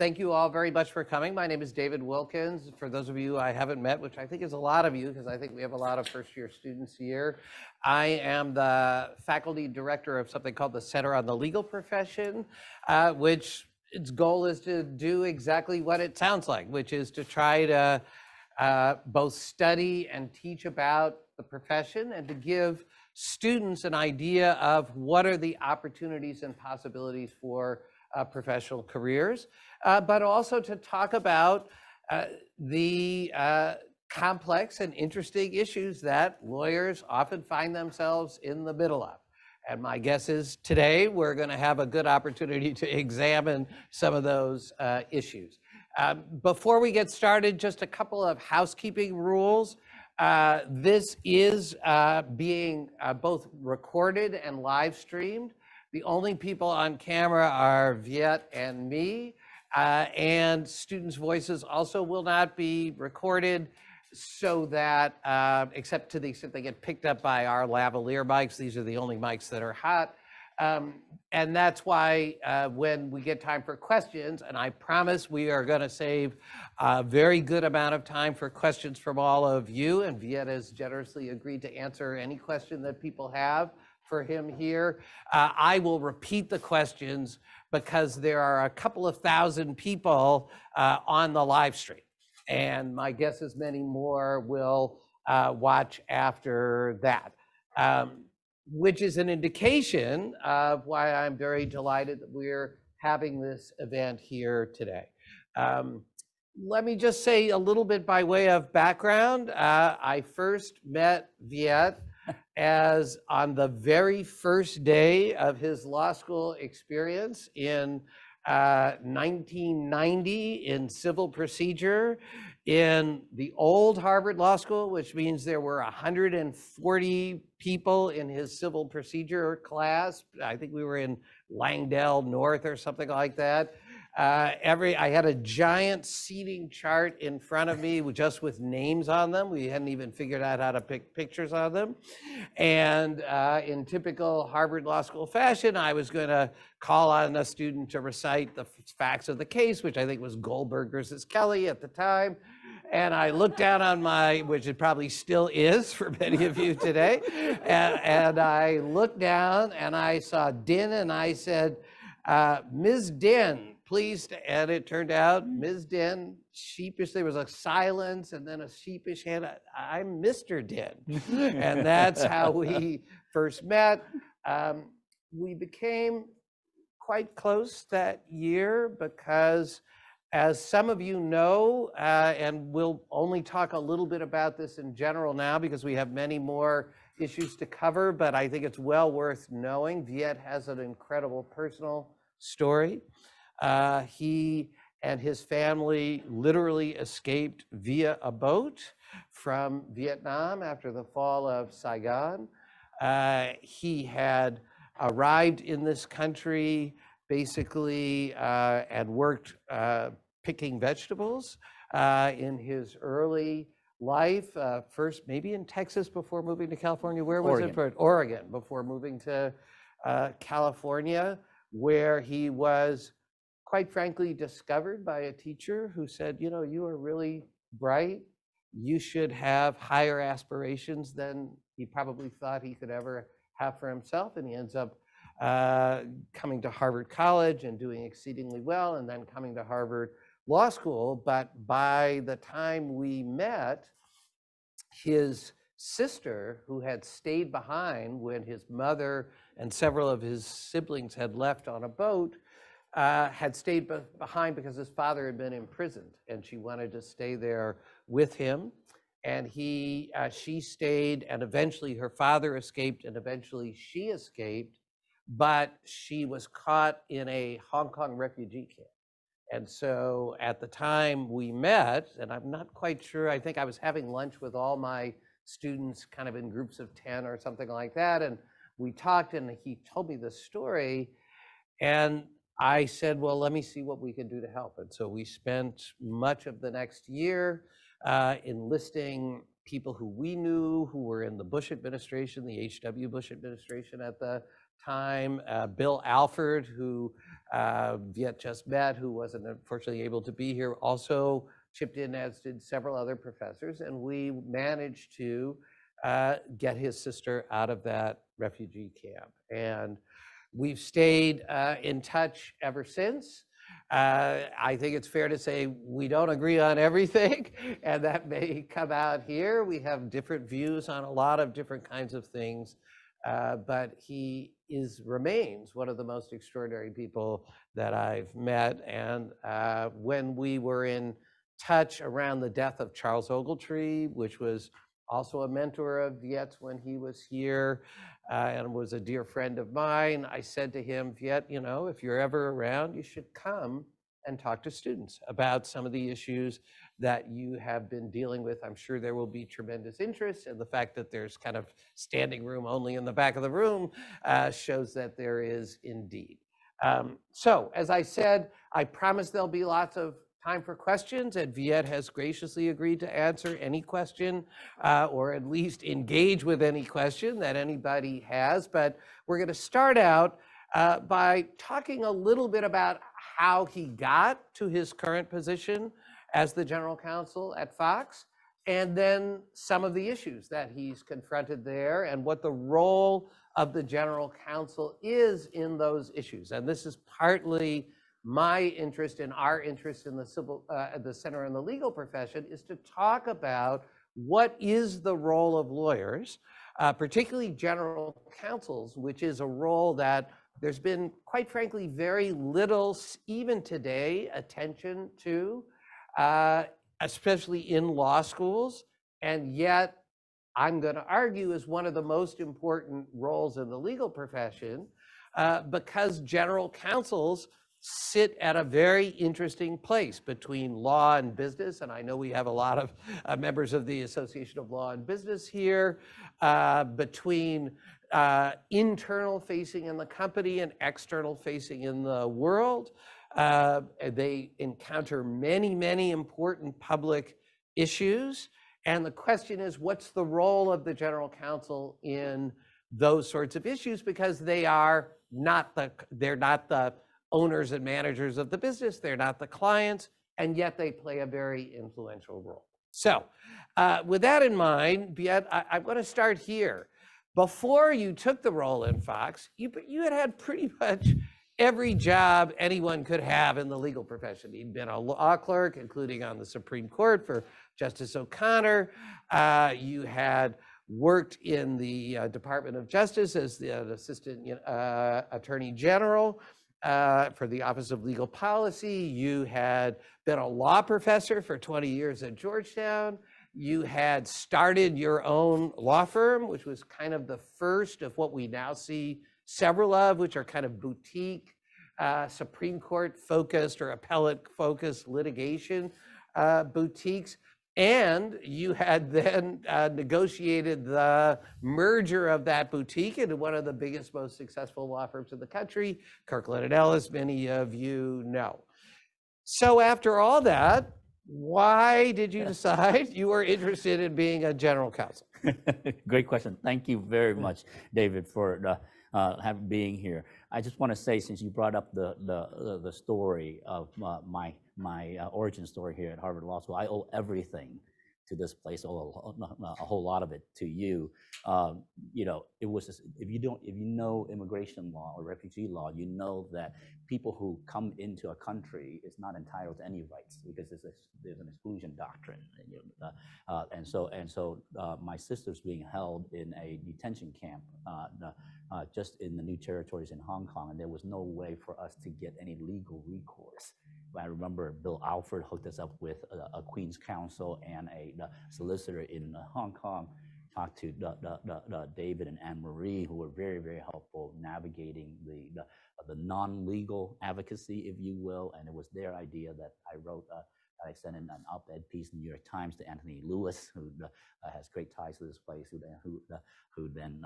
thank you all very much for coming. My name is David Wilkins. For those of you I haven't met, which I think is a lot of you, because I think we have a lot of first-year students here, I am the faculty director of something called the Center on the Legal Profession, uh, which its goal is to do exactly what it sounds like, which is to try to uh, both study and teach about the profession and to give students an idea of what are the opportunities and possibilities for uh, professional careers, uh, but also to talk about uh, the uh, complex and interesting issues that lawyers often find themselves in the middle of. And my guess is today we're going to have a good opportunity to examine some of those uh, issues. Um, before we get started, just a couple of housekeeping rules. Uh, this is uh, being uh, both recorded and live streamed. The only people on camera are Viet and me, uh, and students' voices also will not be recorded so that, uh, except to the extent they get picked up by our lavalier mics, these are the only mics that are hot. Um, and that's why uh, when we get time for questions, and I promise we are going to save a very good amount of time for questions from all of you, and Viet has generously agreed to answer any question that people have for him here. Uh, I will repeat the questions because there are a couple of thousand people uh, on the live stream and my guess is many more will uh, watch after that, um, which is an indication of why I'm very delighted that we're having this event here today. Um, let me just say a little bit by way of background. Uh, I first met Viet as on the very first day of his law school experience in 1990 uh, in civil procedure in the old Harvard Law School, which means there were 140 people in his civil procedure class. I think we were in Langdell North or something like that. Uh, every I had a giant seating chart in front of me just with names on them. We hadn't even figured out how to pick pictures on them. And uh, in typical Harvard Law School fashion, I was going to call on a student to recite the facts of the case, which I think was Goldberg versus Kelly at the time. And I looked down on my, which it probably still is for many of you today. and, and I looked down and I saw Dinh and I said, uh, Ms. Dinh, please, and it turned out Ms. Dinh sheepishly, there was a silence and then a sheepish hand. I'm Mr. Dinh. and that's how we first met. Um, we became quite close that year because as some of you know, uh, and we'll only talk a little bit about this in general now because we have many more issues to cover, but I think it's well worth knowing. Viet has an incredible personal story. Uh, he and his family literally escaped via a boat from Vietnam after the fall of Saigon. Uh, he had arrived in this country basically uh, and worked uh, picking vegetables uh, in his early life. Uh, first, maybe in Texas before moving to California. Where was Oregon. it? For Oregon before moving to California, where he was quite frankly, discovered by a teacher who said, you know, you are really bright. You should have higher aspirations than he probably thought he could ever have for himself. And he ends up uh, coming to Harvard College and doing exceedingly well, and then coming to Harvard Law School. But by the time we met, his sister, who had stayed behind when his mother and several of his siblings had left on a boat, uh, had stayed be behind because his father had been imprisoned and she wanted to stay there with him. And he, uh, she stayed and eventually her father escaped and eventually she escaped, but she was caught in a Hong Kong refugee camp. And so at the time we met, and I'm not quite sure, I think I was having lunch with all my students kind of in groups of 10 or something like that. And we talked and he told me the story. And I said, well, let me see what we can do to help. And so we spent much of the next year uh, enlisting people who we knew who were in the Bush administration, the H.W. Bush administration at the time, uh, Bill Alford, who Uh, Viet just met, who wasn't unfortunately able to be here, also chipped in, as did several other professors, and we managed to uh, get his sister out of that refugee camp. And we've stayed uh, in touch ever since. Uh, I think it's fair to say we don't agree on everything, and that may come out here. We have different views on a lot of different kinds of things, uh, but he is remains one of the most extraordinary people that I've met. And uh, when we were in touch around the death of Charles Ogletree, which was also a mentor of Viet's when he was here uh, and was a dear friend of mine. I said to him, Viet, you know, if you're ever around, you should come and talk to students about some of the issues that you have been dealing with. I'm sure there will be tremendous interest, and the fact that there's kind of standing room only in the back of the room uh, shows that there is indeed. Um, so, as I said, I promise there'll be lots of time for questions, and Viet has graciously agreed to answer any question uh, or at least engage with any question that anybody has. But we're going to start out uh, by talking a little bit about how he got to his current position as the general counsel at Fox, and then some of the issues that he's confronted there and what the role of the general counsel is in those issues. And this is partly my interest and our interest in the civil, uh, the center and the legal profession is to talk about what is the role of lawyers, uh, particularly general counsels, which is a role that there's been, quite frankly, very little, even today, attention to, uh, especially in law schools. And yet, I'm going to argue is one of the most important roles in the legal profession uh, because general counsels sit at a very interesting place between law and business. And I know we have a lot of uh, members of the Association of Law and Business here, uh, between uh, internal facing in the company and external facing in the world. Uh, they encounter many, many important public issues. And the question is, what's the role of the general counsel in those sorts of issues? Because they are not the, they're not the owners and managers of the business. They're not the clients, and yet they play a very influential role. So, uh, with that in mind, Viet, I, I want to start here. Before you took the role in Fox, you, you had had pretty much every job anyone could have in the legal profession. He'd been a law clerk, including on the Supreme Court for Justice O'Connor. Uh, you had worked in the uh, Department of Justice as the uh, Assistant uh, Attorney General uh, for the Office of Legal Policy. You had been a law professor for 20 years at Georgetown. You had started your own law firm, which was kind of the first of what we now see several of, which are kind of boutique, uh, Supreme Court focused or appellate focused litigation uh, boutiques. And you had then uh, negotiated the merger of that boutique into one of the biggest, most successful law firms in the country, Kirkland and Ellis, many of you know. So after all that, why did you decide you were interested in being a general counsel? Great question. Thank you very much, David, for uh, uh, have, being here. I just want to say, since you brought up the the the story of uh, my my uh, origin story here at Harvard Law School, I owe everything to this place, owe a, a whole lot of it to you. Um, you know, it was just, if you don't, if you know immigration law or refugee law, you know that people who come into a country is not entitled to any rights because there's, a, there's an exclusion doctrine. Uh, uh, and so, and so, uh, my sister's being held in a detention camp uh, just in the New Territories in Hong Kong, and there was no way for us to get any legal recourse. I remember Bill Alford hooked us up with a, a Queen's Counsel and a solicitor in Hong Kong. Talked to the, the, the, David and Anne Marie, who were very, very helpful navigating the, the, the non-legal advocacy, if you will. And it was their idea that I wrote. Uh, I sent in an op-ed piece in the New York Times to Anthony Lewis, who uh, has great ties to this place, who then, who, uh, who then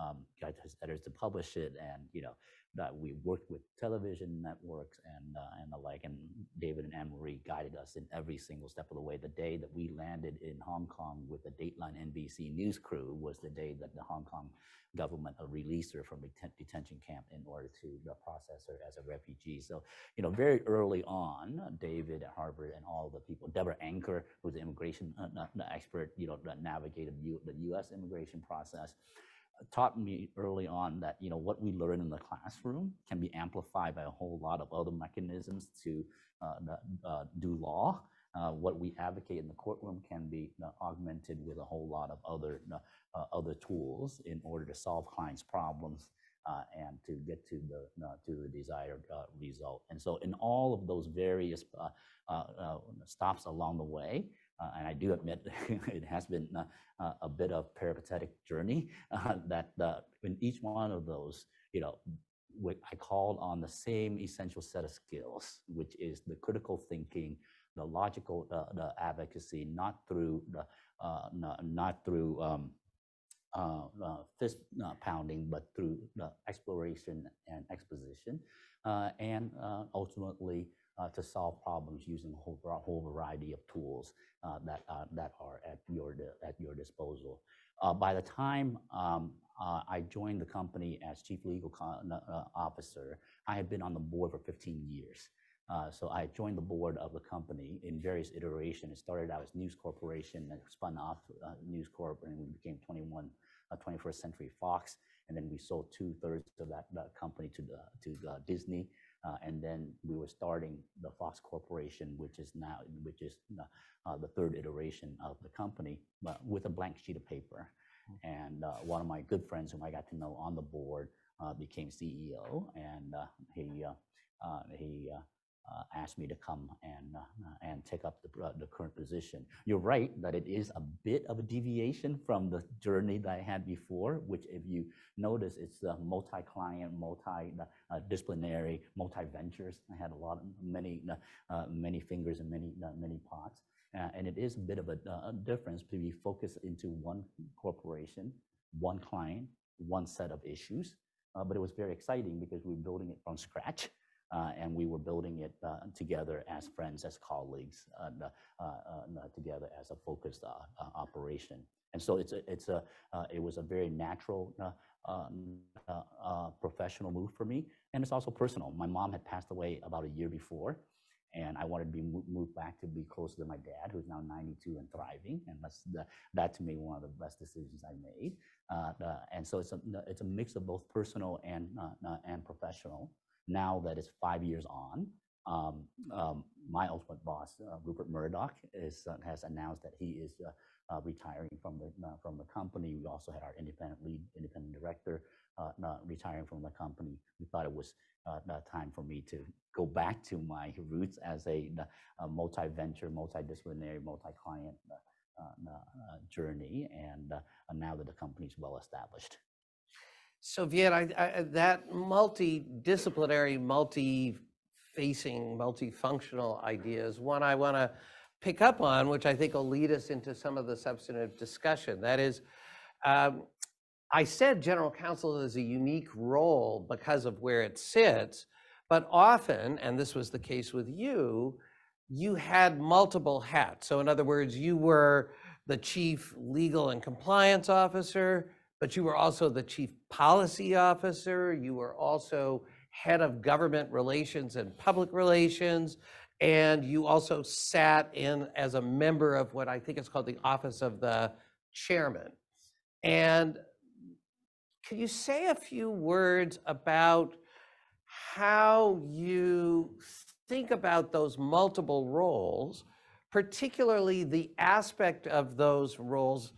um, got his editors to publish it, and you know that we worked with television networks and uh, and the like. And David and Anne Marie guided us in every single step of the way. The day that we landed in Hong Kong with the Dateline NBC news crew was the day that the Hong Kong government uh, released her from deten- detention camp in order to uh, process her as a refugee. So, you know, very early on, David at Harvard and all the people, Deborah Anker, who's an immigration uh, na- expert, you know, navigated U- the U.S. immigration process, uh, taught me early on that you know what we learn in the classroom can be amplified by a whole lot of other mechanisms to uh, uh, do law. Uh, what we advocate in the courtroom can be uh, augmented with a whole lot of other uh, uh, other tools in order to solve clients' problems and to get to the to the desired result. And so, in all of those various stops along the way, uh, and I do admit it has been uh, uh, a bit of peripatetic journey. Uh, that uh, in each one of those, you know, I called on the same essential set of skills, which is the critical thinking, the logical, uh, the advocacy, not through the, uh, no- not through um, uh, uh, fist uh, pounding, but through the exploration and exposition, and ultimately to solve problems using a whole, whole variety of tools uh, that uh, that are at your at your disposal. Uh, by the time um, uh, I joined the company as chief legal uh, officer, I had been on the board for 15 years. Uh, so I joined the board of the company in various iterations. It started out as News Corporation, then spun off uh, News Corp, and we became 21, uh, 21st Century Fox, and then we sold two thirds of that, that company to the to uh, Disney, uh, and then we were starting the Fox Corporation, which is now which is uh, the third iteration of the company, but with a blank sheet of paper. And uh, one of my good friends, whom I got to know on the board, uh, became CEO, and uh, he uh, uh, he asked me to come and uh, uh, and take up the, uh, the current position. You're right that it is a bit of a deviation from the journey that I had before, which if you notice, it's uh, multi-client, multi-disciplinary, multi-ventures. I had a lot of many uh, uh, many fingers and many uh, many pots. Uh, and it is a bit of a, uh, difference to be focused into one corporation, one client, one set of issues. Uh, but it was very exciting because we were building it from scratch uh, and we were building it uh, together as friends, as colleagues, uh, uh, uh, together as a focused uh, uh, operation. And so it's a, it's a, uh, it was a very natural, uh, uh, uh, professional move for me, and it's also personal. My mom had passed away about a year before, and I wanted to be moved back to be closer to my dad, who's now 92 and thriving, and that's the, that to me one of the best decisions I made. Uh, and so it's a it's a mix of both personal and uh, uh, and professional now that it's five years on, um, um, my ultimate boss, uh, Rupert Murdoch, is, uh, has announced that he is uh, uh, retiring from the uh, from the company. We also had our independent lead, independent director, uh, retiring from the company. We thought it was time for me to go back to my roots as a, a multi-venture, multidisciplinary, multi-client journey, and now that the company is well established. So Viet, I, I, that multidisciplinary, multi-facing, multifunctional idea is one I want to pick up on, which I think will lead us into some of the substantive discussion. That is, um, I said general counsel is a unique role because of where it sits, but often, and this was the case with you, you had multiple hats. So in other words, you were the chief legal and compliance officer, but you were also the chief policy officer. You were also head of government relations and public relations. And you also sat in as a member of what I think is called the Office of the Chairman. And can you say a few words about how you think about those multiple roles, particularly the aspect of those roles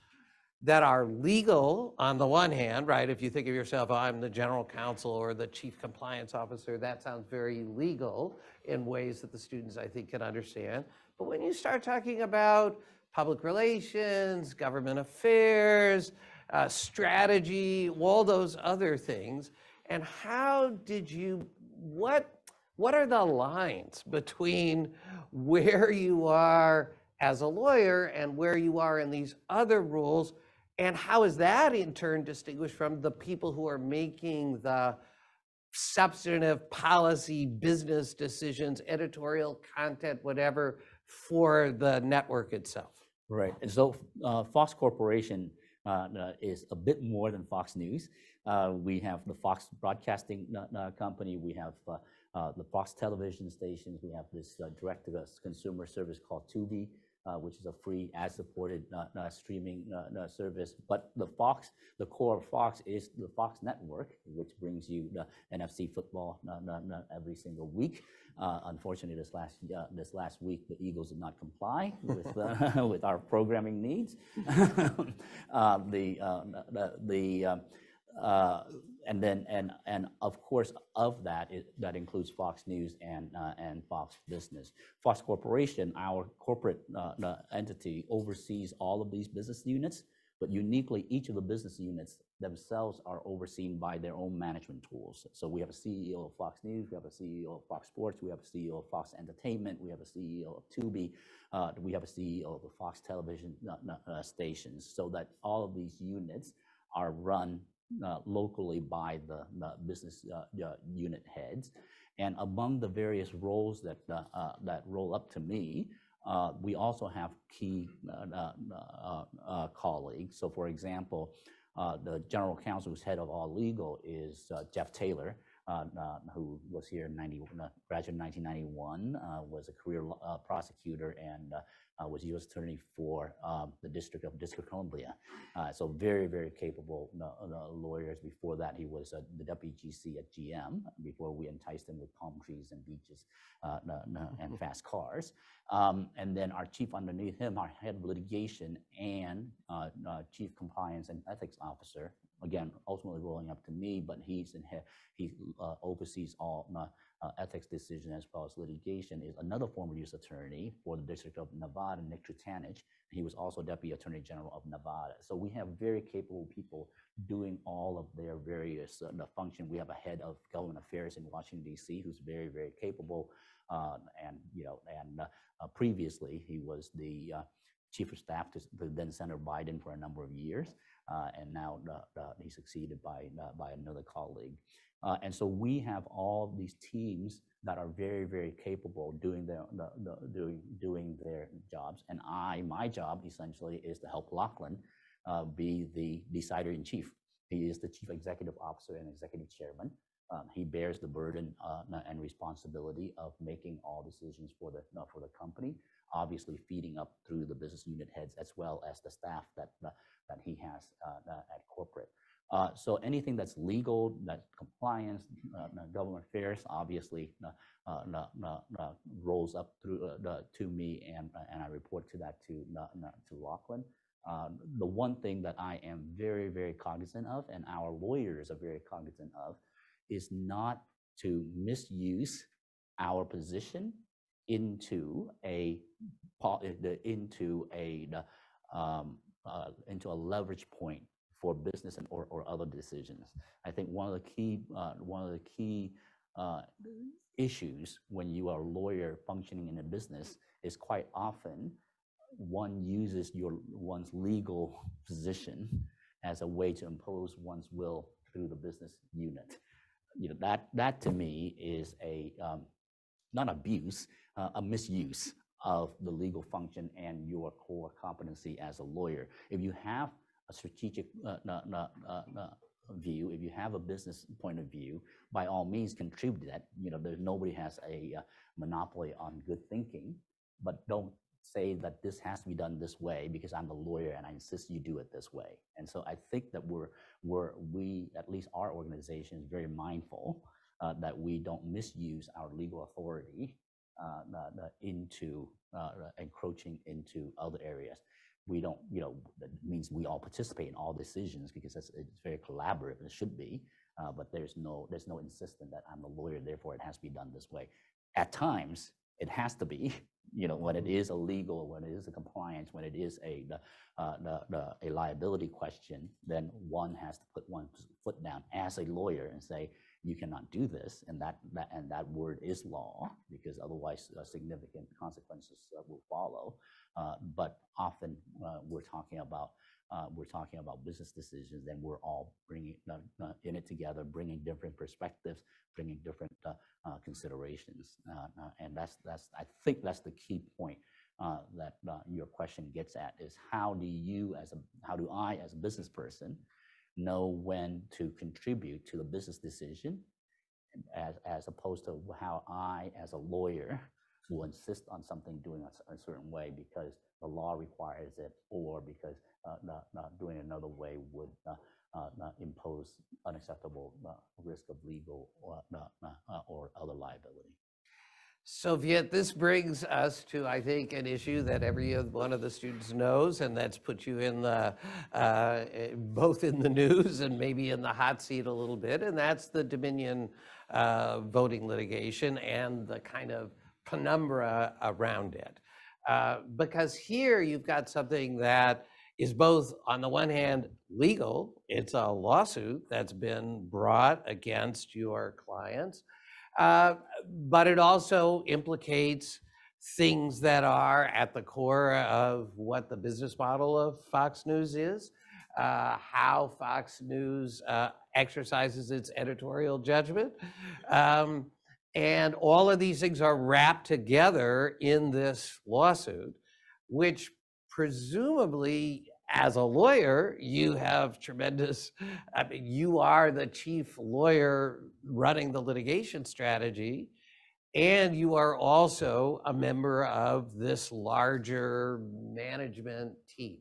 that are legal on the one hand, right? If you think of yourself, oh, I'm the general counsel or the chief compliance officer, that sounds very legal in ways that the students, I think, can understand. But when you start talking about public relations, government affairs, uh, strategy, all those other things, and how did you, what, what are the lines between where you are as a lawyer and where you are in these other roles? And how is that in turn distinguished from the people who are making the substantive policy, business decisions, editorial content, whatever, for the network itself? Right. And so uh, Fox Corporation uh, uh, is a bit more than Fox News. Uh, we have the Fox Broadcasting uh, uh, Company. We have the Fox television stations. We have this uh, direct-to-consumer service called Tubi, which is a free ad-supported uh, uh, streaming uh, uh, service. But the Fox, the core of Fox is the Fox network, which brings you the NFC football uh, uh, uh, every single week. Uh, unfortunately, this last uh, this last week, the Eagles did not comply with uh, with our programming needs. and then and and of course of that that includes Fox News and uh, and Fox Business. Fox Corporation, our corporate uh, uh, entity, oversees all of these business units, but uniquely each of the business units themselves are overseen by their own management tools. So we have a CEO of Fox News, we have a CEO of Fox Sports, we have a CEO of Fox Entertainment, we have a CEO of Tubi, uh, we have a CEO of the Fox Television uh, uh, stations, so that all of these units are run uh, locally by the, the business uh, unit heads. And among the various roles that, uh, that roll up to me, we also have key colleagues. So for example, the general counsel who's head of all legal is Jeff Taylor, uh, uh, who was here in 90, uh, graduated in 1991, uh, was a career prosecutor and was U.S. Attorney for um, the District of District Columbia. Uh, so very, very capable uh, uh, lawyers. Before that, he was uh, the WGC at GM. Before we enticed him with palm trees and beaches uh, uh, uh, and fast cars. Um, and then our chief underneath him, our head of litigation and uh, uh, chief compliance and ethics officer. Again, ultimately rolling up to me, but he's in he, he uh, oversees all uh, uh, ethics decision as well as litigation. Is another former U.S. attorney for the District of Nevada, Nick Trutanich. He was also Deputy Attorney General of Nevada. So we have very capable people doing all of their various uh, the function. We have a head of government affairs in Washington D.C. who's very very capable, uh, and you know, and uh, previously he was the uh, chief of staff to, to then Senator Biden for a number of years, uh, and now he's succeeded by by another colleague. Uh, and so we have all these teams that are very, very capable doing their the, the, doing their jobs. And I, my job essentially is to help Lachlan uh, be the decider in chief. He is the chief executive officer and executive chairman. Um, he bears the burden uh, and responsibility of making all decisions for the for the company. Obviously, feeding up through the business unit heads as well as the staff that that he has at corporate. Uh, so anything that's legal, that's compliance, uh, government affairs, obviously uh, rolls up through to me, and I report to that to to Lachlan. The one thing that I am very very cognizant of, and our lawyers are very cognizant of, is not to misuse our position into a into a um, into a leverage point for business and or, or other decisions. I think one of the key uh, one of the key uh, issues when you are a lawyer functioning in a business is quite often one uses your one's legal position as a way to impose one's will through the business unit. You know that that to me is a um, not abuse, uh, a misuse of the legal function and your core competency as a lawyer. If you have a strategic uh, view, if you have a business point of view, by all means contribute that. You know, nobody has a uh, monopoly on good thinking, but don't say that this has to be done this way because I'm the lawyer and I insist you do it this way. And so I think that we're we're we at least our organization is very mindful uh, that we don't misuse our legal authority uh, uh, into uh, encroaching into other areas. We don't, you know, that means we all participate in all decisions because it's, it's very collaborative. and It should be, uh, but there's no there's no insistence that I'm a lawyer, therefore it has to be done this way. At times, it has to be, you know, when it is a legal, when it is a compliance, when it is a the, uh, the, the, a liability question, then one has to put one foot down as a lawyer and say, you cannot do this, and that, that and that word is law, because otherwise uh, significant consequences uh, will follow. Uh, but often uh, we're talking about uh, we're talking about business decisions, and we're all bringing uh, in it together, bringing different perspectives, bringing different considerations, and that's that's I think that's the key point that your question gets at is how do you as a how do I as a business person know when to contribute to the business decision as as opposed to how I as a lawyer will insist on something doing a certain way because the law requires it or because uh, not, not doing it another way would uh, uh, not impose unacceptable uh, risk of legal or, uh, uh, or other liability. So Viet, this brings us to, I think, an issue that every one of the students knows, and that's put you in the, uh, eh, both in the news and maybe in the hot seat a little bit, and that's the Dominion uh, voting litigation and the kind of penumbra around it. Uh, Because here you've got something that is both, on the one hand, legal, it's a lawsuit that's been brought against your clients, uh, but it also implicates things that are at the core of what the business model of Fox News is, uh, how Fox News uh, exercises its editorial judgment. Um, and all of these things are wrapped together in this lawsuit, which presumably, as a lawyer, you have tremendous, I mean, you are the chief lawyer running the litigation strategy. And you are also a member of this larger management team.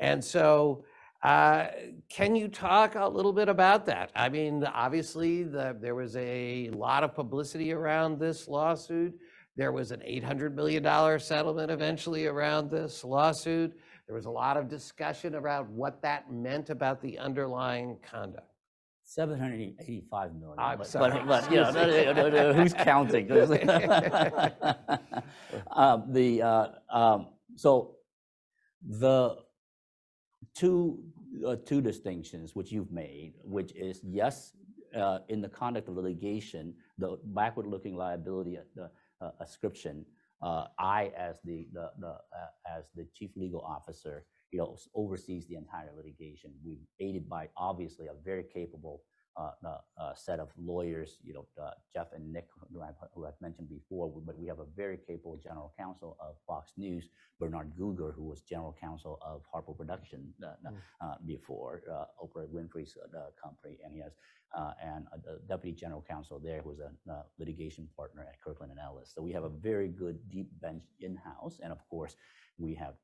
And so, uh, can you talk a little bit about that? I mean, obviously, the, there was a lot of publicity around this lawsuit. There was an $800 million settlement eventually around this lawsuit. There was a lot of discussion around what that meant about the underlying conduct. 785 million. I'm but- sorry, But, but, you know, no, no, no, who's counting? Um, The, uh, um, so the two, uh, two distinctions which you've made, which is, yes, uh, in the conduct of litigation, the backward-looking liability uh, uh, ascription, I, as the, the, the, uh, as the chief legal officer, you know, oversees the entire litigation. We aided by, obviously, a very capable uh, uh, uh, set of lawyers, you know, uh, Jeff and Nick, who I've, who I've mentioned before, but we have a very capable general counsel of Fox News, Bernard Gugar, who was general counsel of Harpo Production uh, uh, uh, before, uh, Oprah Winfrey's uh, uh, company, and he has, uh, and a the deputy general counsel there who was a uh, litigation partner at Kirkland and Ellis. So we have a very good deep bench in-house, and of course, we have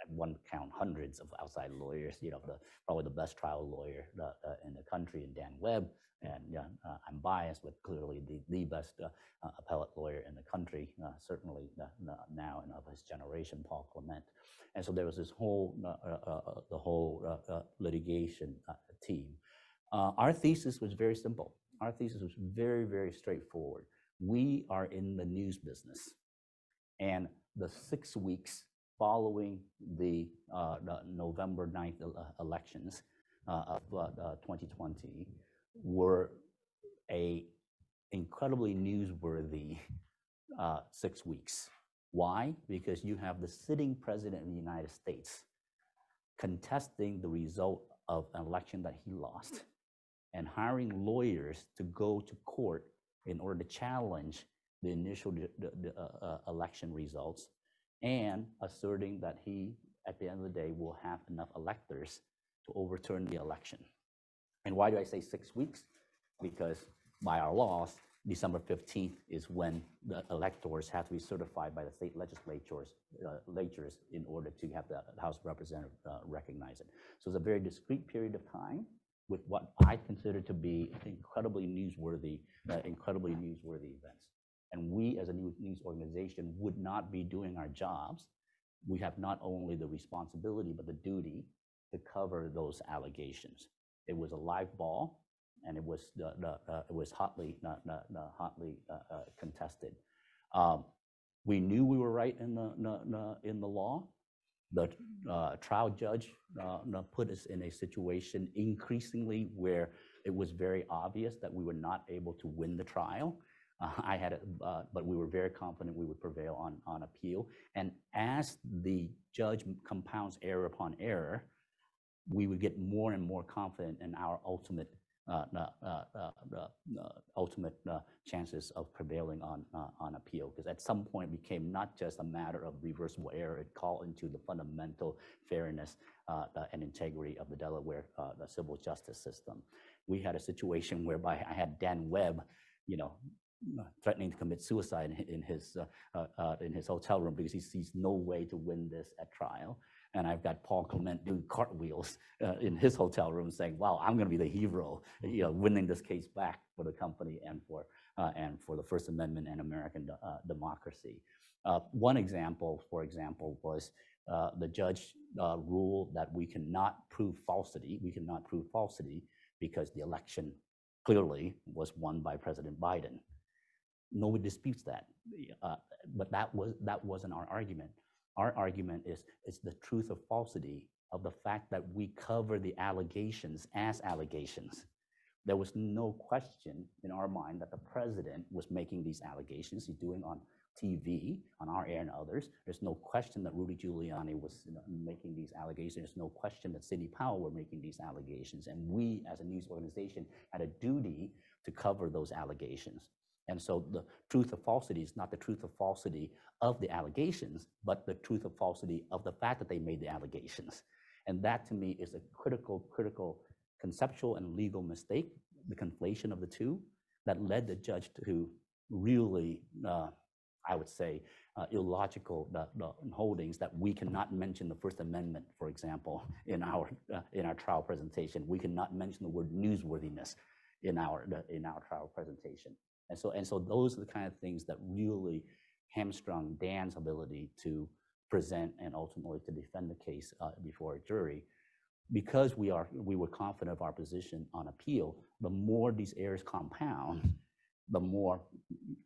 at one count hundreds of outside lawyers, you know, the, probably the best trial lawyer uh, uh, in the country, and Dan Webb. And uh, I'm biased, but clearly the, best uh, uh, appellate lawyer in the country, uh, certainly uh, uh, now and of his generation, Paul Clement. And so there was this whole, uh, uh, uh, uh, the whole uh, uh, litigation uh, team. Uh, our thesis was very simple. Our thesis was very, very straightforward. We are in the news business. And the six weeks following the, uh, the November 9th uh, elections uh, of uh, uh, 2020 were a incredibly newsworthy uh, six weeks. Why? Because you have the sitting president of the United States contesting the result of an election that he lost and hiring lawyers to go to court in order to challenge the initial uh, uh, election results and asserting that he, at the end of the day, will have enough electors to overturn the election. And why do I say six weeks? Because by our laws, December 15th is when the electors have to be certified by the state legislatures, uh, in order to have the House of Representatives uh, recognize it. So it's a very discrete period of time with what I consider to be incredibly newsworthy, uh, incredibly newsworthy events. And we, as a news, organization, would not be doing our jobs. We have not only the responsibility, but the duty to cover those allegations. It was a live ball, and it was, the, the, uh, it was hotly, uh, uh, uh, hotly uh, uh, contested. Um, we knew we were right in the- in the law. The uh, trial judge uh, put us in a situation increasingly where It was very obvious that we were not able to win the trial. Uh, I had, a- uh, but we were very confident we would prevail on, on appeal. And as the judge compounds error upon error, we would get more and more confident in our ultimate, Uh uh uh, uh, uh, uh, ultimate chances of prevailing on, on appeal. Because at some point it became not just a matter of reversible error, it called into the fundamental fairness and integrity of the Delaware civil justice system. We had a situation whereby I had Dan Webb, you know, threatening to commit suicide in his, in his hotel room because he sees no way to win this at trial. And I've got Paul Clement doing cartwheels uh, in his hotel room saying, wow, I'm going to be the hero, you know, winning this case back for the company and for, uh, and for the First Amendment and American uh, democracy. Uh, One example, for example, was uh, the judge uh, ruled that we cannot prove falsity. We cannot prove falsity because the election clearly was won by President Biden. Nobody disputes that. But that was, that wasn't our argument. Our argument is, it's the truth or falsity of the fact that we cover the allegations as allegations. There was no question in our mind that the president was making these allegations. He's doing on TV, on our air and others. There's no question that Rudy Giuliani was making these allegations. There's no question that Sidney Powell were making these allegations. And we, as a news organization, had a duty to cover those allegations. And so the truth or falsity is not the truth or falsity of the allegations, but the truth or falsity of the fact that they made the allegations. And that to me is a critical, critical conceptual and legal mistake, the conflation of the two that led the judge to really, uh, I would say, uh, illogical uh, uh, holdings that we cannot mention the First Amendment, for example, in our uh, in our trial presentation. We cannot mention the word newsworthiness in our in our trial presentation. And so and so those are the kind of things that really hamstrung Dan's ability to present and ultimately to defend the case uh, before a jury because we are we were confident of our position on appeal, the more these errors compound, the more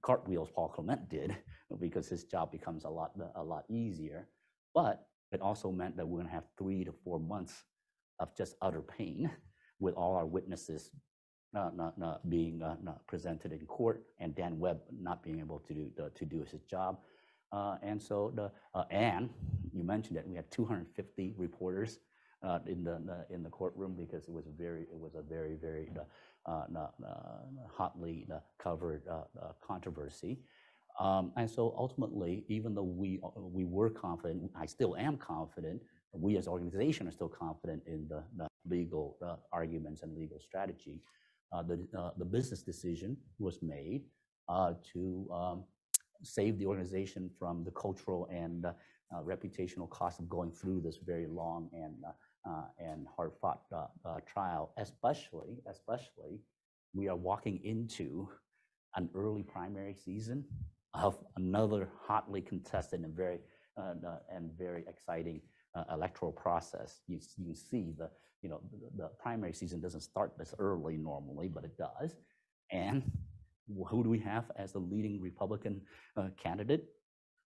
cartwheels Paul Clement did, because his job becomes a lot a lot easier. But it also meant that we're going to have three to four months of just utter pain, with all our witnesses not, not, not being uh, not presented in court, and Dan Webb not being able to do the, to do his job. Uh, and so the uh, and you mentioned it, we had 250 reporters uh, in the, the in the courtroom because it was very it was a very very uh, hotly covered controversy. Um, and so ultimately, even though we we were confident, I still am confident. We as an organization are still confident in the, the legal arguments and legal strategy. Uh, the uh, the business decision was made uh, to um, save the organization from the cultural and reputational cost of going through this very long and and hard-fought trial, especially, especially, we are walking into an early primary season of another hotly contested and very uh, and very exciting electoral process. You, you see the you know the, the primary season doesn't start this early normally, but it does. And who do we have as the leading Republican uh, candidate?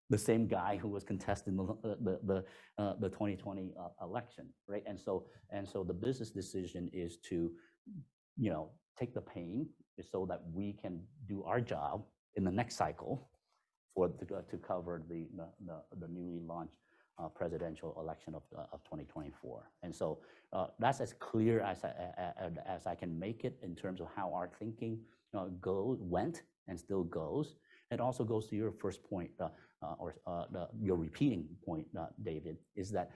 the same guy who was contesting the the the, uh, the 2020 uh, election, right? And so and so the business decision is to, you know, take the pain so that we can do our job in the next cycle for uh, to cover the the, the, newly launched uh, presidential election of, uh, of 2024. And so uh, that's as clear as I, as I can make it in terms of how our thinking uh, go went and still goes. It also goes to your first point, uh, uh, or uh, the, your repeating point, uh, David, is that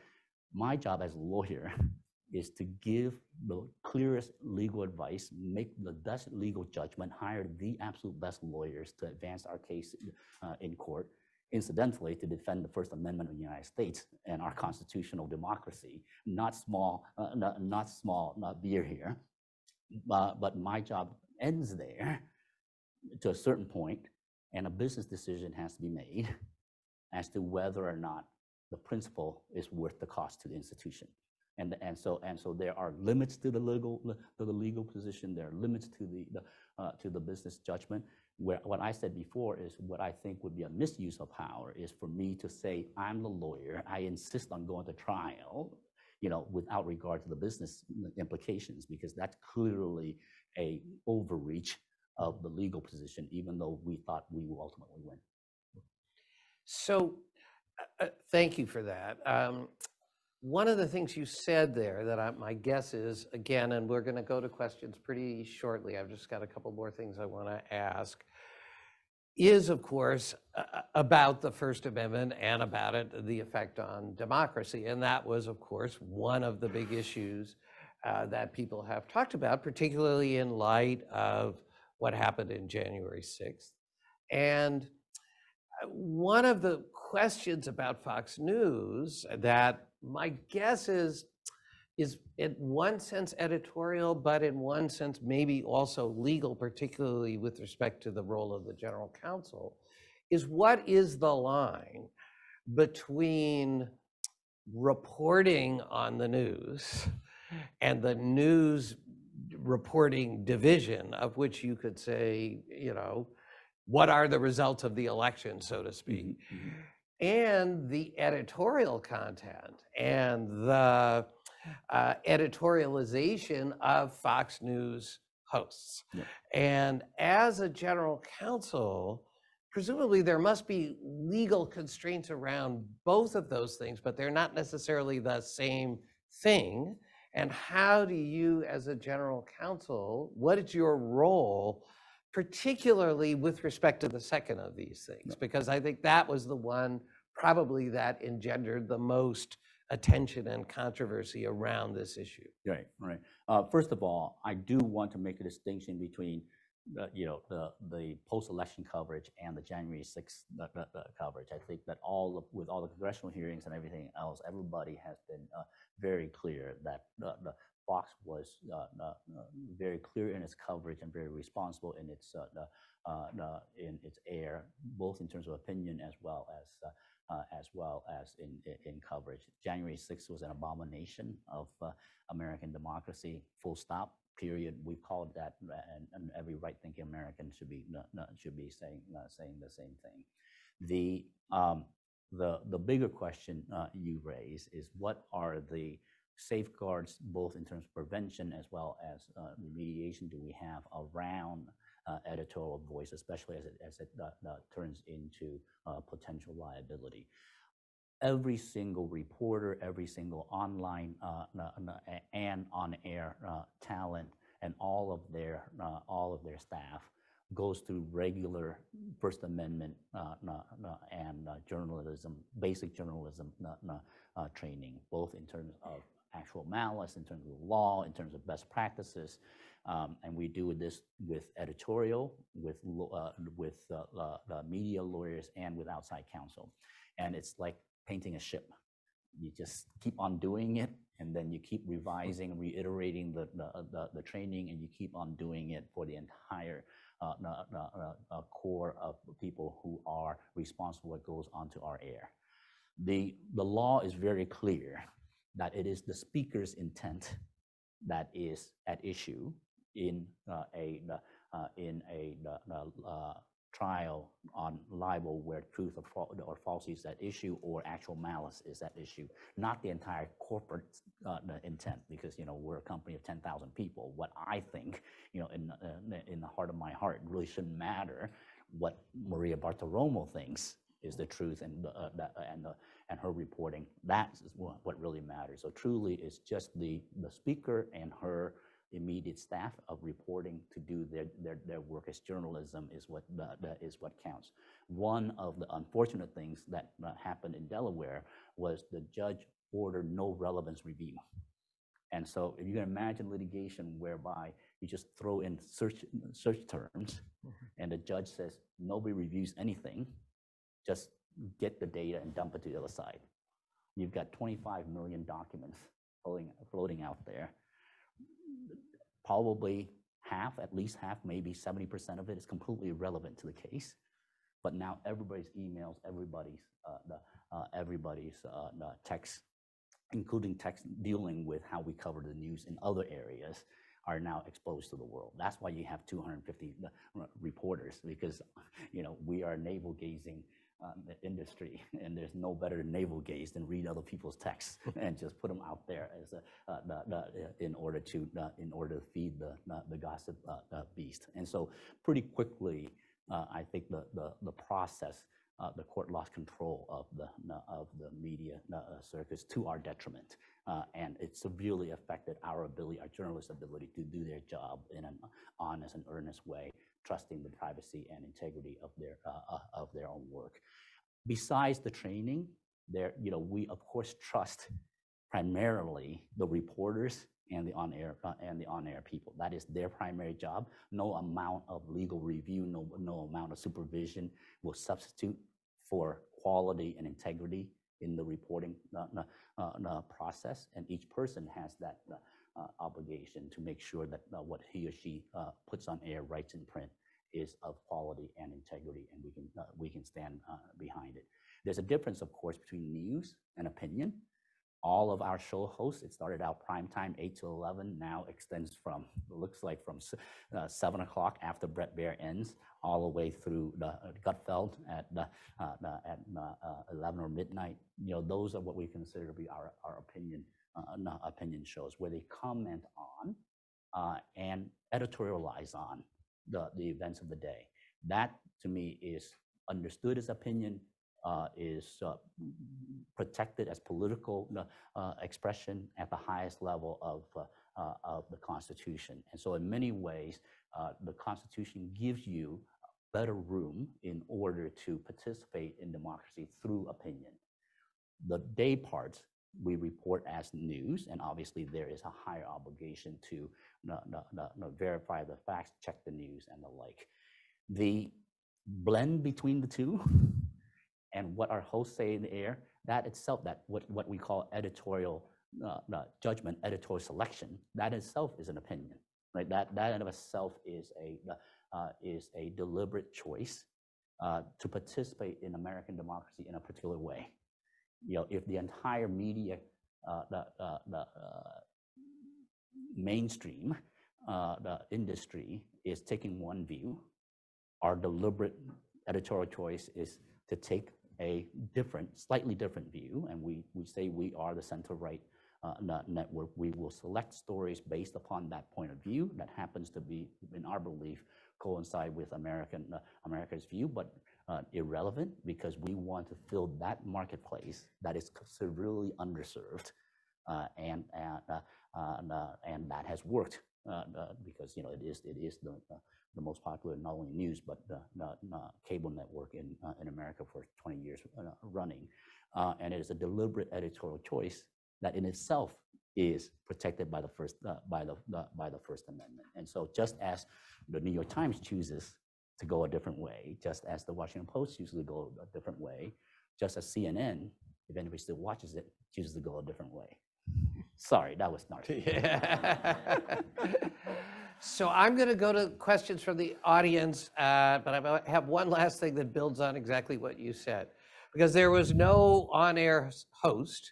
my job as a lawyer is to give the clearest legal advice, make the best legal judgment, hire the absolute best lawyers to advance our case uh, in court. Incidentally, to defend the First Amendment of the United States and our constitutional democracy, not small, uh, not, not small, not beer here. Uh, but my job ends there to a certain point, and a business decision has to be made as to whether or not the principle is worth the cost to the institution. And, and so and so there are limits to the legal to the legal position. There are limits to the, the uh, to the business judgment. Where what I said before is what I think would be a misuse of power is for me to say I'm the lawyer. I insist on going to trial, you know, without regard to the business implications, because that's clearly a overreach of the legal position, even though we thought we will ultimately win. So, uh, uh, thank you for that. Um, One of the things you said there that I, my guess is, again, and we're going to go to questions pretty shortly, I've just got a couple more things I want to ask, is, of course, about the First Amendment and about it, the effect on democracy. And that was, of course, one of the big issues uh, that people have talked about, particularly in light of what happened in January 6th. And uh, one of the questions about Fox News that my guess is is in one sense editorial, but in one sense maybe also legal, particularly with respect to the role of the general counsel, is what is the line between reporting on the news and the news reporting division, of which you could say, you know, what are the results of the election, so to mm-hmm, speak, mm-hmm. and the editorial content and the uh, editorialization of Fox News hosts. Yeah. And as a general counsel, presumably there must be legal constraints around both of those things, but they're not necessarily the same thing. And how do you, as a general counsel, what is your role, particularly with respect to the second of these things? Because I think that was the one probably that engendered the most attention and controversy around this issue. Right, right. Uh, first of all, I do want to make a distinction between, the, you know, the the post-election coverage and the January 6th the, the, the coverage. I think that all of, with all the congressional hearings and everything else, everybody has been uh, very clear that the, the Fox was uh, uh, uh, very clear in its coverage and very responsible in its uh, uh, in its air, both in terms of opinion as well as uh, as well as in, in, coverage. January 6th was an abomination of uh, American democracy, full stop, period. We've called that, uh, and, and every right-thinking American should be should be saying uh, saying the same thing. The um, the the bigger question uh, you raise is what are the safeguards, both in terms of prevention as well as remediation, do we have around uh, editorial voice, especially as it, as it uh, uh, turns into uh, potential liability. Every single reporter, every single online uh, and on-air uh, talent, and all of their uh, all of their staff goes through regular First Amendment and journalism, basic journalism training, both in terms of actual malice, in terms of law, in terms of best practices. Um, and we do this with editorial, with, uh, with uh, uh, the media lawyers, and with outside counsel. And it's like painting a ship. You just keep on doing it, and then you keep revising and reiterating the, the, uh, the, the training, and you keep on doing it for the entire uh, uh, core of people who are responsible what goes onto our air. The, the law is very clear that it is the speaker's intent that is at issue in uh, a uh, uh, in a uh, uh, trial on libel where truth or, fal- or falsity is at issue or actual malice is at issue, not the entire corporate intent because you know we're a company of 10,000 people. What I think, you know, in in the heart of my heart, really shouldn't matter what Maria Bartiromo thinks is the truth and and and her reporting. That's what, what really matters. So truly, it's just the the speaker and her immediate staff of reporting to do their, their, their work as journalism is what, is what counts. One of the unfortunate things that uh, happened in Delaware was the judge ordered no relevance review. And so if you can imagine litigation whereby you just throw in search, search terms and the judge says, nobody reviews anything, just get the data and dump it to the other side. You've got 25 million documents floating, floating out there probably half, at least half, maybe 70% of it is completely irrelevant to the case. But now everybody's emails, everybody's, uh, the, uh, everybody's uh, the text, including text dealing with how we cover the news in other areas, are now exposed to the world. That's why you have 250 uh, reporters because, you know, we are navel gazing the industry, and there's no better navel gaze than read other people's texts and just put them out there as a, uh, the, the, uh, in order to uh, in order to feed the the, the gossip uh, uh, beast. And so, pretty quickly, uh, I think the the, the process. Uh, the court lost control of the of the media uh, circus to our detriment, uh, and it severely affected our ability, our journalists' ability to do their job in an honest and earnest way, trusting the privacy and integrity of their uh, uh, of their own work. Besides the training, there you know we of course trust primarily the reporters and the on-air uh, and the on-air people. That is their primary job. No amount of legal review, no no amount of supervision will substitute for quality and integrity in the reporting uh, uh, uh, process. And each person has that uh, obligation to make sure that uh, what he or she uh, puts on air, writes in print, is of quality and integrity, and we can uh, we can stand uh, behind it. There's a difference, of course, between news and opinion. All of our show hosts, it started out prime time, 8 to 11, now extends from, looks like from uh, 7 o'clock after Bret Baier ends, all the way through the uh, Gutfeld at, the, uh, at uh, uh, 11 or midnight. You know, those are what we consider to be our, our opinion, uh, opinion shows, where they comment on uh, and editorialize on the, the events of the day. That, to me, is understood as opinion, uh, is uh, protected as political uh, uh, expression at the highest level of, of the Constitution. And so, in many ways, the Constitution gives you better room in order to participate in democracy through opinion. The day parts we report as news, and obviously there is a higher obligation to no, no, no, no, verify the facts, check the news, and the like. The blend between the two and what our hosts say in the air, that itself, that what, what we call editorial uh, uh, judgment, editorial selection, that itself is an opinion. Right? That, that in of itself is a, uh, is a deliberate choice uh, to participate in American democracy in a particular way. You know, if the entire media, uh, the, uh, the uh, mainstream, uh, the industry is taking one view, our deliberate editorial choice is to take a different, slightly different view, and we, we say we are the center-right uh, network. We will select stories based upon that point of view that happens to be, in our belief, coincide with American uh, America's view, but irrelevant because we want to fill that marketplace that is severely underserved, uh, uh, uh, and, uh, that has worked uh, uh, because you know it is it is the uh, most popular not only news but the, cable network in uh, in America for 20 years uh, running, uh, and it is a deliberate editorial choice that in itself is protected by the first uh, by the, the by the First Amendment. And so, just as the New York Times chooses to go a different way, just as the Washington Post usually go a different way, just as CNN, if anybody still watches it, chooses to go a different way. Sorry, that was snarky. Yeah. So I'm going to go to questions from the audience, uh, but I have one last thing that builds on exactly what you said. Because there was no on-air host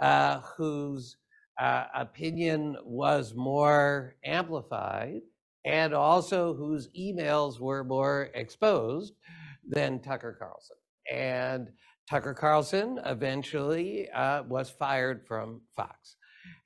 uh, whose uh, opinion was more amplified and also whose emails were more exposed than Tucker Carlson. And Tucker Carlson eventually uh, was fired from Fox.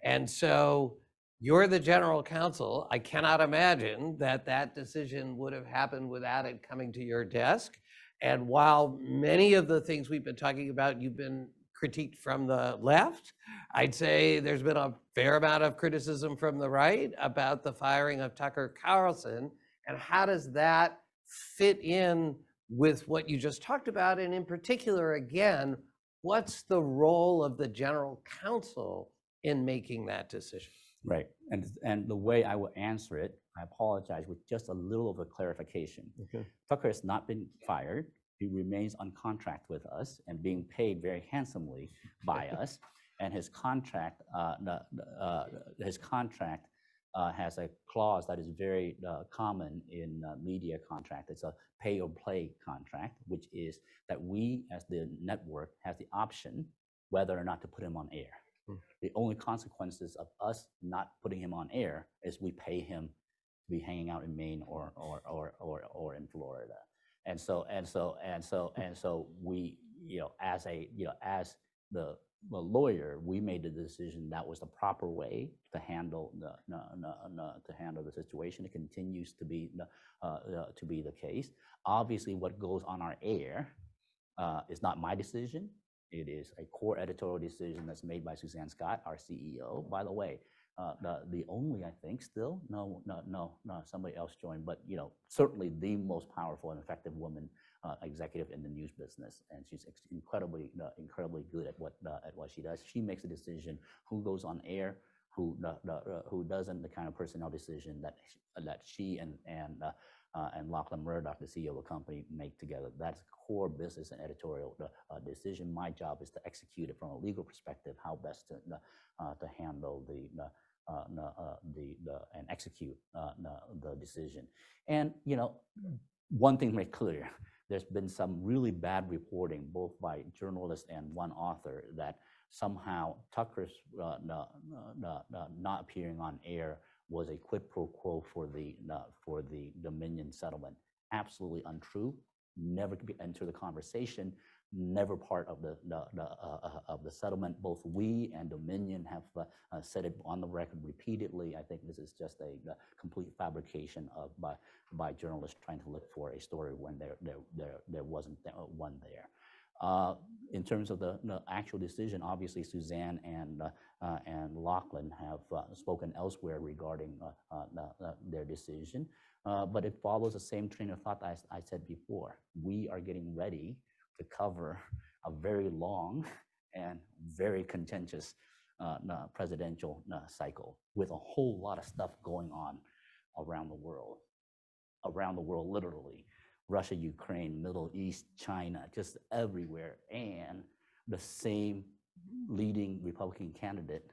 And so you're the general counsel. I cannot imagine that that decision would have happened without it coming to your desk. And while many of the things we've been talking about, you've been critiqued from the left, I'd say there's been a fair amount of criticism from the right about the firing of Tucker Carlson. And how does that fit in with what you just talked about? And in particular, again, what's the role of the general counsel in making that decision? Right. And, and the way I will answer it, I apologize with just a little of a clarification. Okay. Tucker has not been fired. He remains on contract with us and being paid very handsomely by us. And his contract, uh, uh, his contract uh, has a clause that is very uh, common in uh, media contract. It's a pay or play contract, which is that we, as the network, has the option whether or not to put him on air. The only consequences of us not putting him on air is we pay him to be hanging out in Maine or or or or, or in Florida. And so, and so, and so, and so we, you know, as a, you know, as the, the lawyer, we made the decision that was the proper way to handle the, no, no, no, to handle the situation. It continues to be, uh, uh, to be the case. Obviously, what goes on our air uh, is not my decision. It is a core editorial decision that's made by Suzanne Scott, our CEO. By the way, uh, the, the only, I think, still, no, no, no, no, somebody else joined, but, you know, certainly the most powerful and effective woman uh, executive in the news business, and she's incredibly, uh, incredibly good at what, uh, at what she does. She makes a decision who goes on air, who, uh, who doesn't, the kind of personnel decision that, sh- that she and, and, and Lachlan Murdoch, the CEO of the company, make together. That's core business and editorial decision. My job is to execute it from a legal perspective, how best to, to handle the, uh, the, uh, the, the, and execute uh, the, decision. And, you know, one thing make clear, there's been some really bad reporting, both by journalists and one author, that somehow Tucker's uh, no- no- no- no- not appearing on air was a quid pro quo for the, for the Dominion settlement. Absolutely untrue, never could be enter the conversation, never part of the, the, the, uh, uh, of the settlement. Both we and Dominion have uh, uh, said it on the record repeatedly. I think this is just a, uh complete fabrication of, by, by journalists trying to look for a story when there, there, there, there wasn't one there. Uh, in terms of the, the actual decision, obviously Suzanne and, uh, uh, and Lachlan have spoken elsewhere regarding the- the- their decision. But it follows the same train of thought that I said before. We are getting ready to cover a very long and very contentious uh, presidential cycle with a whole lot of stuff going on around the world. Around the world, literally. Russia, Ukraine, Middle East, China, just everywhere. And the same leading Republican candidate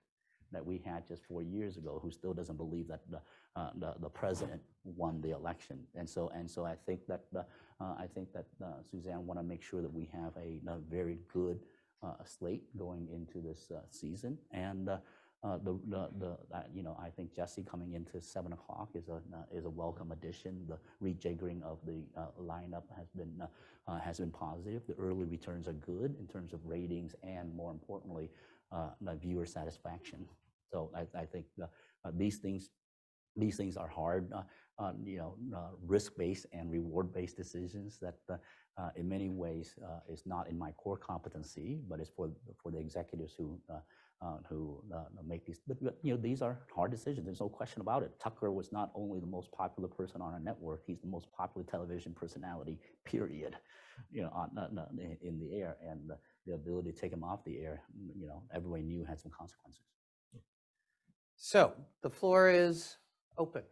that we had just four years ago who still doesn't believe that the, uh, the, the president won the election. And so, and so I think that, uh, I think that uh, Suzanne want to make sure that we have a, very good uh, slate going into this uh, season. And uh, uh, the, the, uh, you know, I think Jesse coming into seven o'clock is a, uh, is a welcome addition. The rejiggering of the uh, lineup has been, uh, uh, has been positive. The early returns are good in terms of ratings and more importantly, uh, the viewer satisfaction. So I, think the, uh, these things, these things are hard, uh, uh, you know, uh, risk-based and reward-based decisions that uh, uh, in many ways uh, is not in my core competency, but it's for, for the executives who, who make these, but, you know, these are hard decisions. There's no question about it. Tucker was not only the most popular person on our network, he's the most popular television personality, period, you know, on, on- in- the air. And the, ability to take him off the air, you know, everybody knew had some consequences. So the floor is open.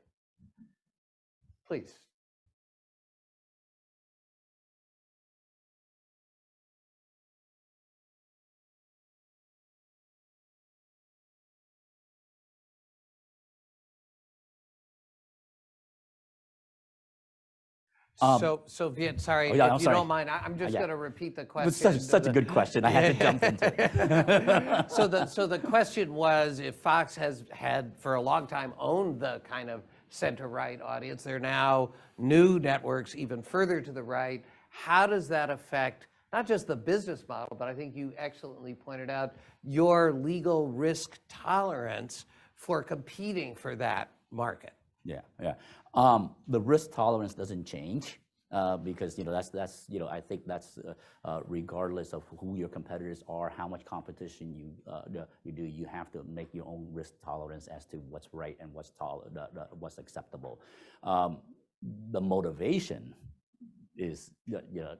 Please. Um, So, so Viet, sorry, oh, yeah, I'm if you sorry. don't mind, I- I'm just yeah. going to repeat the question. was such, such a good question. I had to jump into it. so the so the question was if Fox has had for a long time owned the kind of center right audience, they're now new networks even further to the right. How does that affect not just the business model, but I think you excellently pointed out your legal risk tolerance for competing for that market? Yeah, yeah. Um, the risk tolerance doesn't change uh, because you know that's that's you know I think that's uh, uh, regardless of who your competitors are, how much competition you uh, you do, you have to make your own risk tolerance as to what's right and what's tol- the, what's acceptable. Um, the motivation is you know,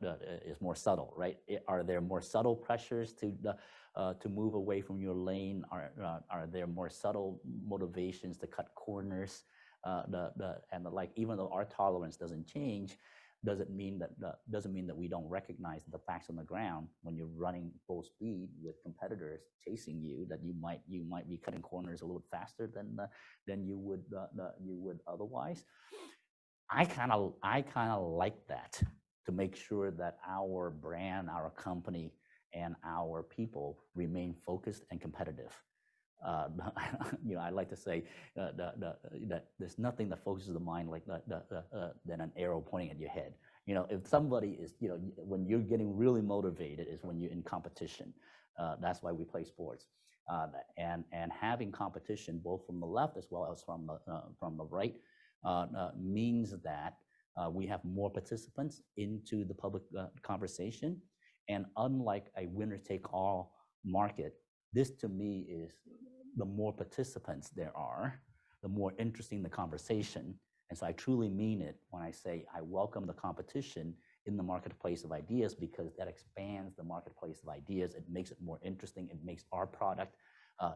is more subtle, right? Are there more subtle pressures to uh, to move away from your lane? Are uh, are there more subtle motivations to cut corners? Uh, the the and the like. Even though our tolerance doesn't change, doesn't mean that the, doesn't mean that we don't recognize the facts on the ground when you're running full speed with competitors chasing you. That you might you might be cutting corners a little faster than uh, than you would uh, the, you would otherwise. I kind of I kind of like that to make sure that our brand, our company, and our people remain focused and competitive. Uh, you know, I like to say uh, that there's nothing that focuses the mind like the, uh, than an arrow pointing at your head. You know, if somebody is, you know, when you're getting really motivated is when you're in competition. Uh, that's why we play sports. Uh, and, and having competition both from the left as well as from the, uh, from the right means that we have more participants into the public conversation. And unlike a winner-take-all market, this to me is the more participants there are, the more interesting the conversation. And so I truly mean it when I say I welcome the competition in the marketplace of ideas because that expands the marketplace of ideas. It makes it more interesting. It makes our product uh,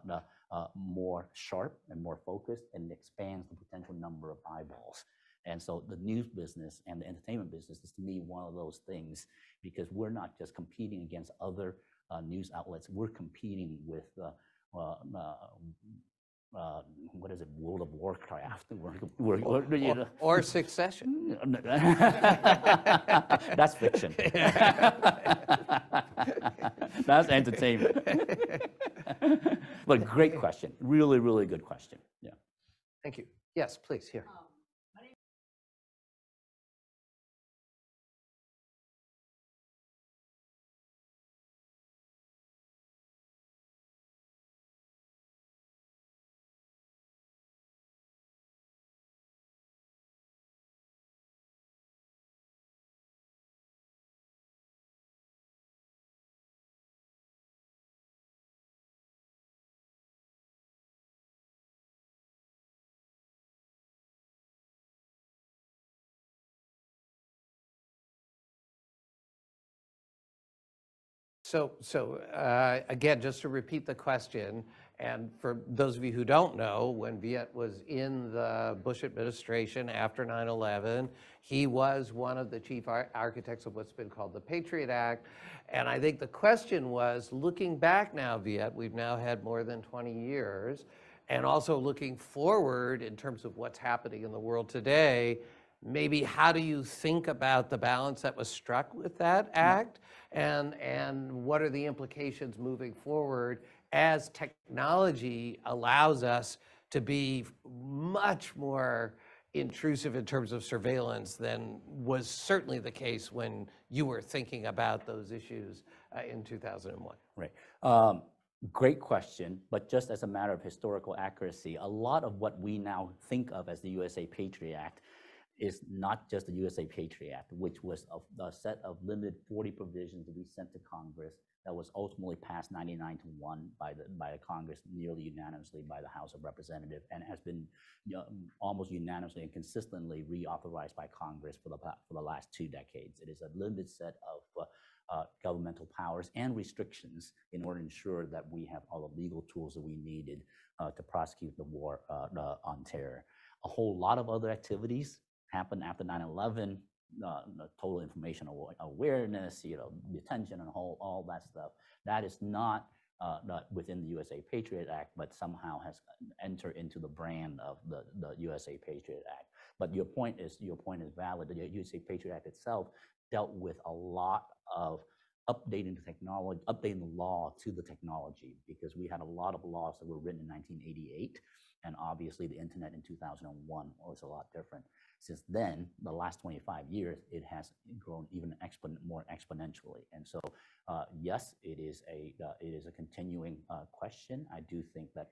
uh, more sharp and more focused and expands the potential number of eyeballs. And so the news business and the entertainment business is to me one of those things because we're not just competing against other news outlets, we're competing with uh, uh, uh, uh, what is it, World of Warcraft? We're, we're, we're, you know, Or Succession. That's fiction. That's entertainment. but great question. Really, really good question. Yeah. Thank you. Yes, please, here. So, so uh, again, just to repeat the question, and for those of you who don't know, when Viet was in the Bush administration after 9/11, he was one of the chief ar- architects of what's been called the Patriot Act. And I think the question was, looking back now, Viet, we've now had more than 20 years, and also looking forward in terms of what's happening in the world today, maybe how do you think about the balance that was struck with that act? And and what are the implications moving forward as technology allows us to be much more intrusive in terms of surveillance than was certainly the case when you were thinking about those issues uh, in 2001 Right. Um, great question, but just as a matter of historical accuracy, a lot of what we now think of as the USA Patriot Act is not just the USA Patriot Act, which was a, a set of limited 40 provisions we sent to Congress that was ultimately passed 99 to 1 by the, by the Congress, nearly unanimously by the House of Representatives, and has been you know, almost unanimously and consistently reauthorized by Congress for the, for the last two decades. It is a limited set of uh, uh, governmental powers and restrictions in order to ensure that we have all the legal tools that we needed uh, to prosecute the war uh, on terror. A whole lot of other activities happened after 9/11. Uh, total information awa- awareness, you know, detention and whole all that stuff. That is not uh, not within the USA Patriot Act, but somehow has entered into the brand of the, the USA Patriot Act. But your point is your point is valid. The USA Patriot Act itself dealt with a lot of updating the technology, updating the law to the technology, because we had a lot of laws that were written in 1988, and obviously the internet in 2001 was a lot different. Since then, the last 25 years, it has grown even more exponentially. And so, uh, yes, it is a uh, it is a continuing uh, question. I do think that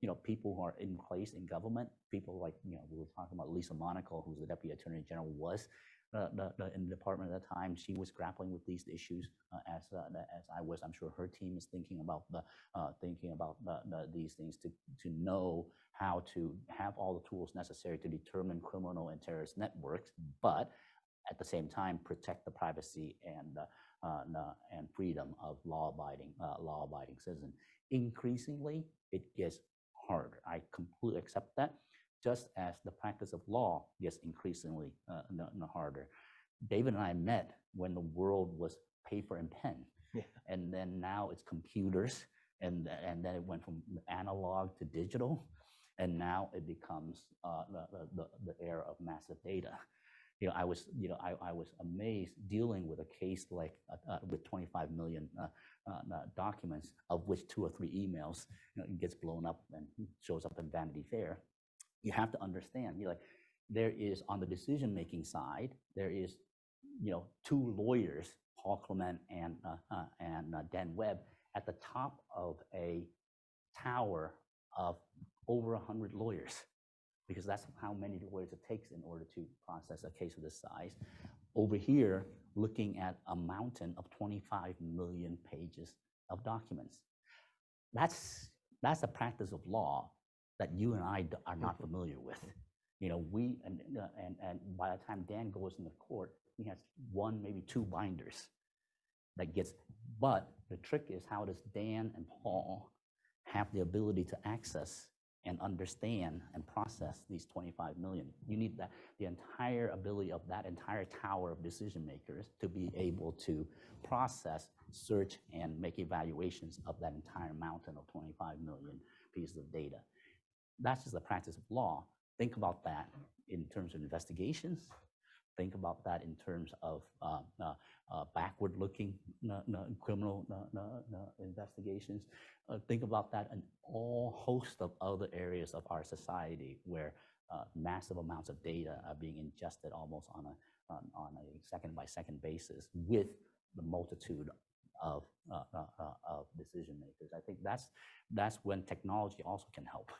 you know people who are in place in government, people like you know we were talking about Lisa Monaco, who's the deputy attorney general, was the, the, in the department at the time, she was grappling with these issues uh, as uh, as I was. I'm sure her team is thinking about the uh, thinking about the, the, these things to to know how to have all the tools necessary to determine criminal and terrorist networks, but at the same time protect the privacy and uh, and freedom of law-abiding uh, law-abiding citizen. Increasingly, it gets harder. I completely accept that just as the practice of law gets increasingly uh, harder. David and I met when the world was paper and pen, Yeah. and then now it's computers, and and then it went from analog to digital, and now it becomes uh, the, the- the the era of massive data. You know, I was you know I, I was amazed dealing with a case like uh, uh, with 25 million uh, uh, uh, documents, of which two or three emails you know, gets blown up and shows up in Vanity Fair you have to understand, you like, there is on the decision-making side, there is you know, two lawyers, Paul Clement and, uh, uh, and uh, Dan Webb, at the top of a tower of over 100 lawyers, because that's how many lawyers it takes in order to process a case of this size. Over here, looking at a mountain of 25 million pages of documents. That's, that's a practice of law that you and I are not familiar with. You know, we, and, uh, and, and by the time Dan goes into court, he has one, maybe two binders that gets, but the trick is how does Dan and Paul have the ability to access and understand and process these 25 million? You need that, the entire ability of that entire tower of decision makers to be able to process, search, and make evaluations of that entire mountain of 25 million pieces of data. That's just the practice of law. Think about that in terms of investigations. Think about that in terms of uh, uh, uh, backward-looking uh, uh, criminal investigations. Think about that in all host of other areas of our society where massive amounts of data are being ingested almost on a on, on a second by second basis with the multitude of uh, uh, of decision makers. I think that's that's when technology also can help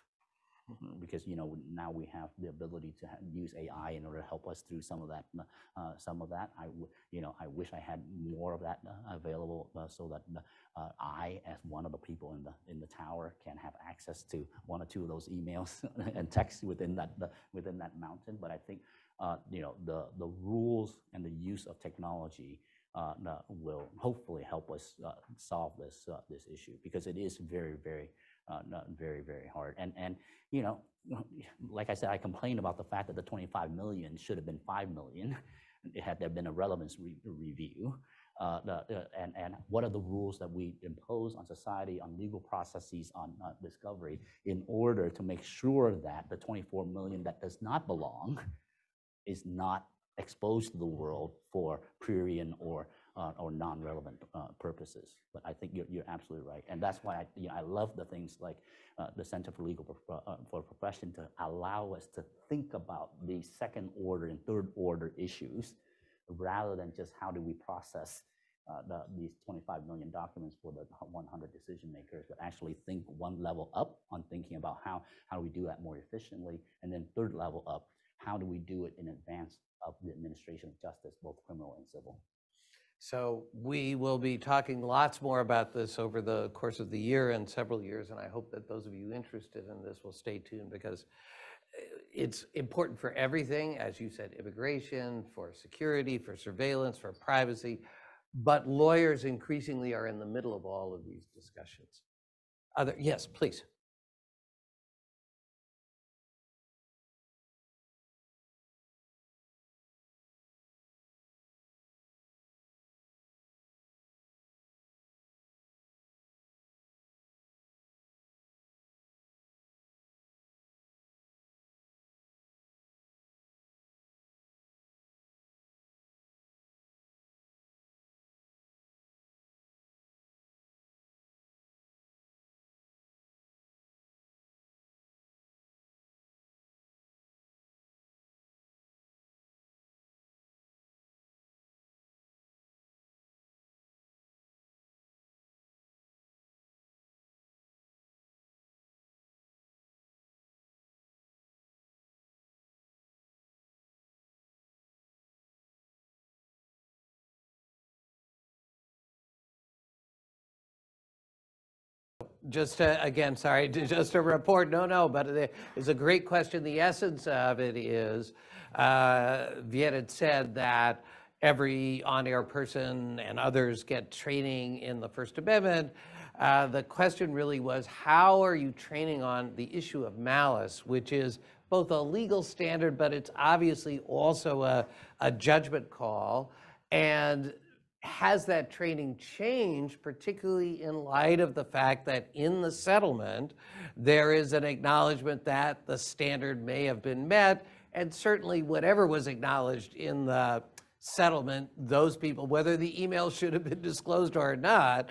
Mhm, because you know now we have the ability to use AI in order to help us through some of that. uh, Uh, some of that, I w- you know I wish I had more of that uh, available uh, so that uh, I, as one of the people in the in the tower, can have access to one or two of those emails and texts within that the, within that mountain. But I think uh, you know the the rules and the use of technology. Uh, will hopefully help us uh, solve this uh, this issue because it is very very uh, not very very hard. And and you know like I said I complained about the fact that the 25 million should have been 5 million had there been a relevance re- review. Uh, uh, and and what are the rules that we impose on society on legal processes on discovery in order to make sure that the 24 million that does not belong is not exposed to the world for prurient or or non-relevant uh, purposes. But I think you're, you're absolutely right, and that's why I, you know, I love the things like uh, the Center for Legal uh, for Profession to allow us to think about the second order and third order issues rather than just how do we process. Uh, the, these 25 million documents for the 100 decision makers, but actually think one level up on thinking about how, how do we do that more efficiently, and then third level up, how do we do it in advance of the administration of justice, both criminal and civil. So we will be talking lots more about this over the course of the year and several years, and I hope that those of you interested in this will stay tuned because uh, it's important for everything, as you said, immigration, for security, for surveillance, for privacy, but lawyers increasingly are in the middle of all of these discussions. Other, yes, please. Just again, sorry, just a report, no, no, but it's a great question. The essence of it is, uh, Viet had said that every on-air person and others get training in the First Amendment. Uh, The question really was, how are you training on the issue of malice, which is both a legal standard, but it's obviously also a, a judgment call? And has that training changed, particularly in light of the fact that in the settlement, there is an acknowledgement that the standard may have been met, and certainly whatever was acknowledged in the settlement, those people, whether the email should have been disclosed or not,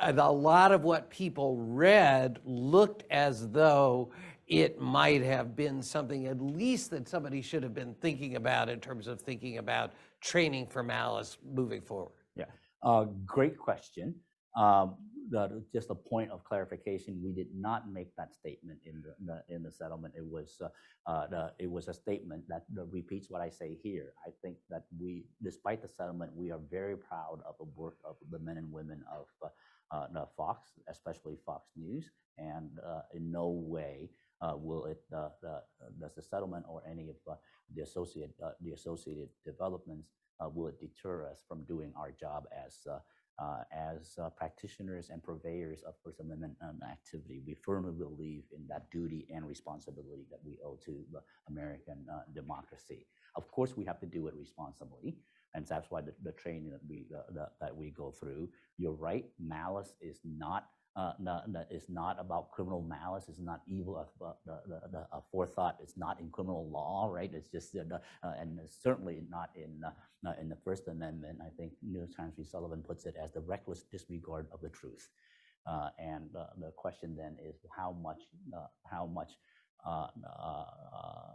uh, a lot of what people read looked as though it might have been something at least that somebody should have been thinking about in terms of thinking about training for malice moving forward? Yeah, uh, great question. Um, the, just a point of clarification, we did not make that statement in the, the in the settlement. It was uh, uh, the, it was a statement that, repeats what I say here. I think that we, despite the settlement, we are very proud of the work of the men and women of uh, uh, Fox, especially Fox News, and uh, in no way will it uh, the, does the settlement or any of uh, the associate uh, the associated developments uh, will it deter us from doing our job as uh, uh, as uh, practitioners and purveyors of First Amendment um, activity. We firmly believe in that duty and responsibility that we owe to the American uh, democracy. Of course, we have to do it responsibly, and that's why the, the training that we uh, that, that we go through. You're right. Malice is not uh, it's not about criminal malice. It's not evil. Uh, uh, uh, forethought. It's not in criminal law, right? It's just, uh, uh, and certainly not in uh, not in the First Amendment. I think New York Times v. Sullivan puts it as the reckless disregard of the truth. Uh, and uh, the question then is how much uh, how much uh, uh, uh,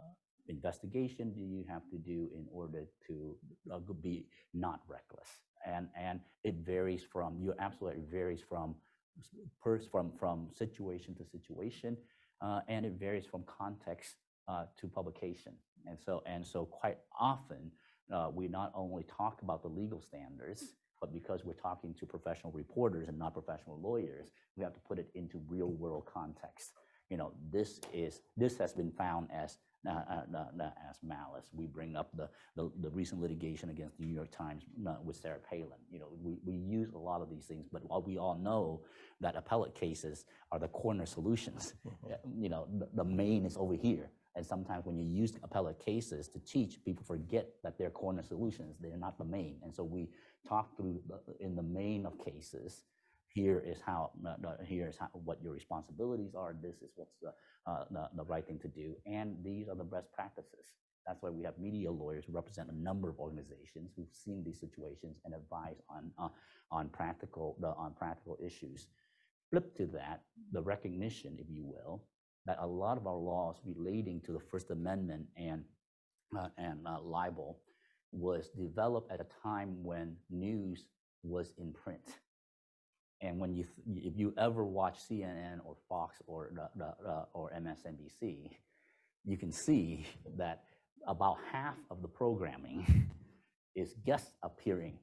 investigation do you have to do in order to uh, be not reckless? And and it varies from you absolutely varies from pers- from from situation to situation, uh, and it varies from context uh, to publication. And so and so quite often uh, we not only talk about the legal standards, but because we're talking to professional reporters and not professional lawyers, we have to put it into real world context. You know, this is this has been found as as malice. We bring up the, the, the recent litigation against the New York Times uh, with Sarah Palin. You know, we, we use a lot of these things, but while we all know that appellate cases are the corner solutions, uh, you know, the, the main is over here. And sometimes when you use appellate cases to teach, people forget that they're corner solutions. They're not the main. And so we talk through the, in the main of cases. Here is how. Here is how, what your responsibilities are. This is what's the, uh, the the right thing to do. And these are the best practices. That's why we have media lawyers who represent a number of organizations who've seen these situations and advise on uh, on practical the, on practical issues. Flip to that, the recognition, if you will, that a lot of our laws relating to the First Amendment and, uh, and uh, libel was developed at a time when news was in print. And when you, if you ever watch CNN or Fox or, or MSNBC, you can see that about half of the programming is guests appearing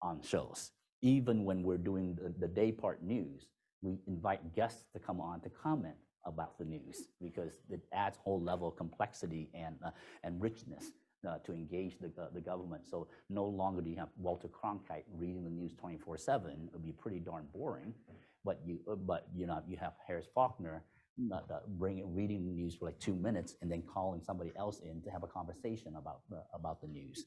on shows. Even when we're doing the, the day part news, we invite guests to come on to comment about the news because it adds whole level of complexity and, uh, and richness uh, to engage the, uh, the government. So no longer do you have Walter Cronkite reading the news 24 seven. It would be pretty darn boring. But you, uh, but you know, you have Harris Faulkner not, uh, bringing, reading the news for like two minutes and then calling somebody else in to have a conversation about, the about the news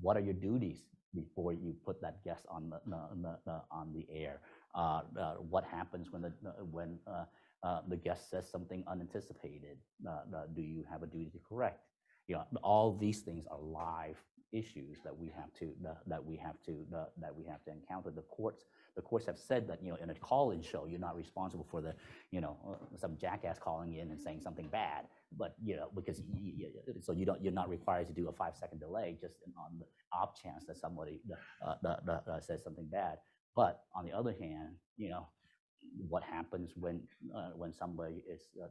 what are your duties before you put that guest on the, the- the- on the air? Uh, uh, What happens when the, uh, when uh, uh, the guest says something unanticipated? Uh, uh, Do you have a duty to correct? You know, all these things are live issues that we have to, that- we have to, that we have to encounter. The courts, the courts have said that, you know, in a call-in show, you're not responsible for the, you know, uh, some jackass calling in and saying something bad. But, you know, because, y- y- y- so you don't, you're not required to do a five-second delay just on the off chance that somebody uh, uh, uh, uh, says something bad. But on the other hand, you know, what happens when uh, when somebody is uh,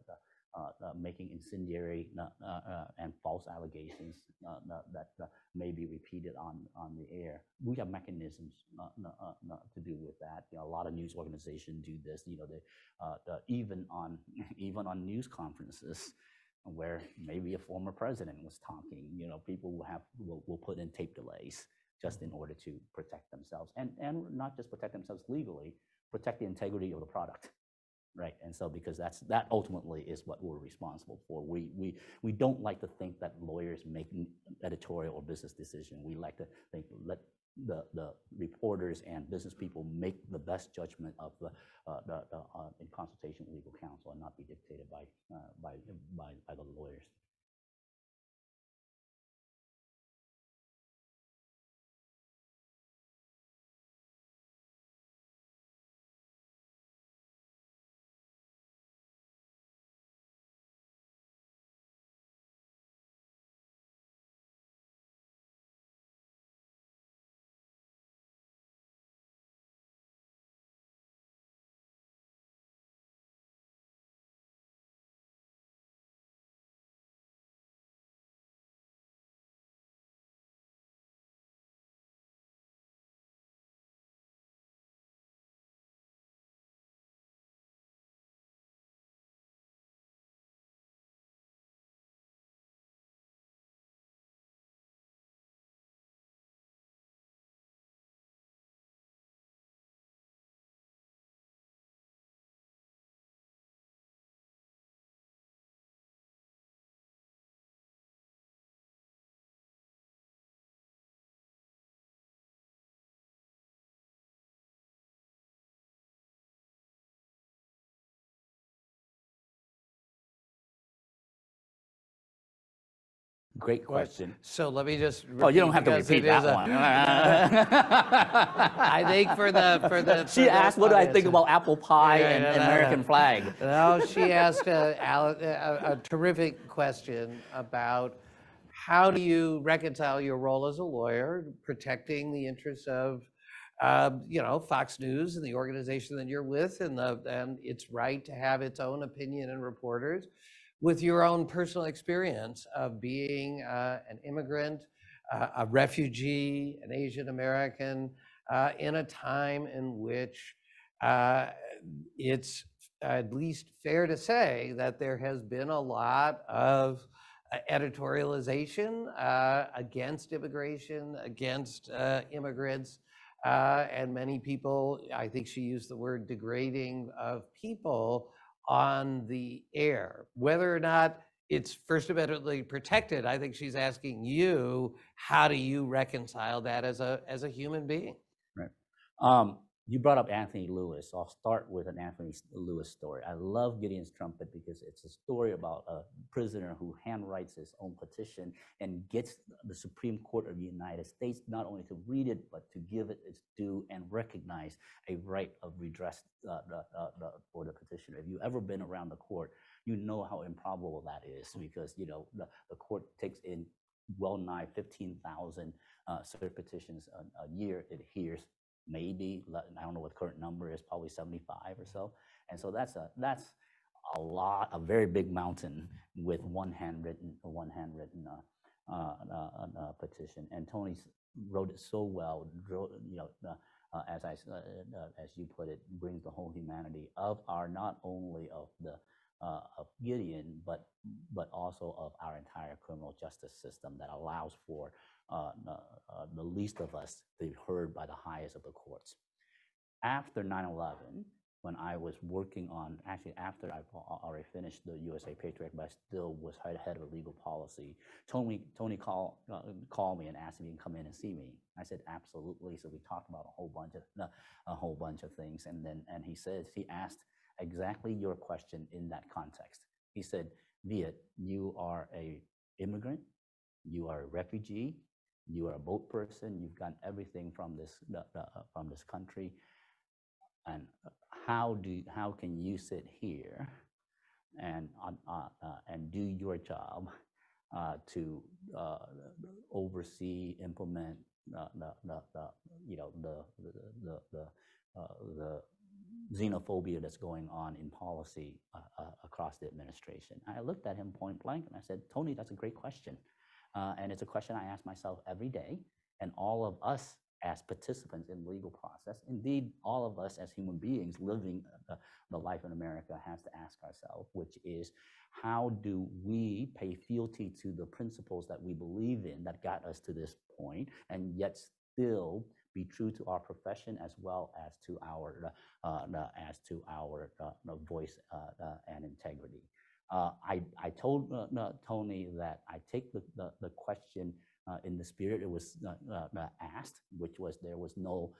making incendiary uh, uh, uh, and false allegations uh, uh, that uh, may be repeated on on the air? We have mechanisms uh, uh, uh, uh, to do with that. You know, a lot of news organizations do this. You know, they, uh, uh, even on even on news conferences where maybe a former president was talking, you know, people will have, will, will put in tape delays just in order to protect themselves and, and not just protect themselves legally, protect the integrity of the product. Right, and so because that's, that ultimately is what we're responsible for. We, we, we don't like to think that lawyers make editorial or business decision. We like to think, let the, the reporters and business people make the best judgment of the, uh, the, uh, in consultation with legal counsel and not be dictated by, uh, by, by, by the lawyers. Great question. So let me just. Oh, you don't have to repeat that a- one. I think for the, for the. She for the asked, what do I think about apple pie Yeah, and yeah, and no, no. American flag? No, she asked a, a, a terrific question about how do you reconcile your role as a lawyer, protecting the interests of, um, you know, Fox News and the organization that you're with, and the and its right to have its own opinion and reporters, with your own personal experience of being uh, an immigrant, uh, a refugee, an Asian American, uh, in a time in which uh, it's at least fair to say that there has been a lot of uh, editorialization uh, against immigration, against immigrants, and many people, I think she used the word degrading of people on the air. Whether or not it's First Amendment protected, I think she's asking you, how do you reconcile that as a as a human being? Right. Um, you brought up Anthony Lewis. I'll start with an Anthony Lewis story. I love Gideon's Trumpet because it's a story about a prisoner who handwrites his own petition and gets the Supreme Court of the United States not only to read it, but to give it its due and recognize a right of redress uh, the, uh, the, for the petitioner. If you've ever been around the court, you know how improbable that is because, you know, the, the court takes in well nigh 15,000 uh, cert petitions a, a year. It hears maybe I don't know what the current number is, probably 75 or so. And so that's a that's a lot, a very big mountain with one handwritten, one handwritten uh, uh, uh, uh, petition. And Tony wrote it so well, dro- you know, uh, uh, as I uh, uh, as you put it, brings the whole humanity of our not only of the uh, of Gideon, but but also of our entire criminal justice system that allows for uh, uh, the least of us to be heard by the highest of the courts. After 9 11, when I was working on, actually, after I already finished the USA Patriot, Act, but I still was head of legal policy, Tony, Tony call, uh, me and asked if he can come in and see me. I said, absolutely. So we talked about a whole bunch of, a whole bunch of things. And then, and he says, he asked exactly your question in that context. He said, Viet, you are a immigrant, you are a refugee, you are a boat person, you've got everything from this, uh, from this country. And uh, how do, how can you sit here and, uh, uh, and do your job uh, to uh, oversee, implement the, the, the, you know, the, the, the, the, the xenophobia that's going on in policy uh, uh, across the administration? I looked at him point blank and I said, Tony, that's a great question. Uh, and it's a question I ask myself every day, and all of us as participants in the legal process, indeed, all of us as human beings living uh, the life in America has to ask ourselves, which is how do we pay fealty to the principles that we believe in that got us to this point, and yet still be true to our profession as well as to our uh, uh, as to our uh, voice and integrity. I, I told Tony that I take the, the, the question uh, in the spirit it was uh, uh, asked, which was there was no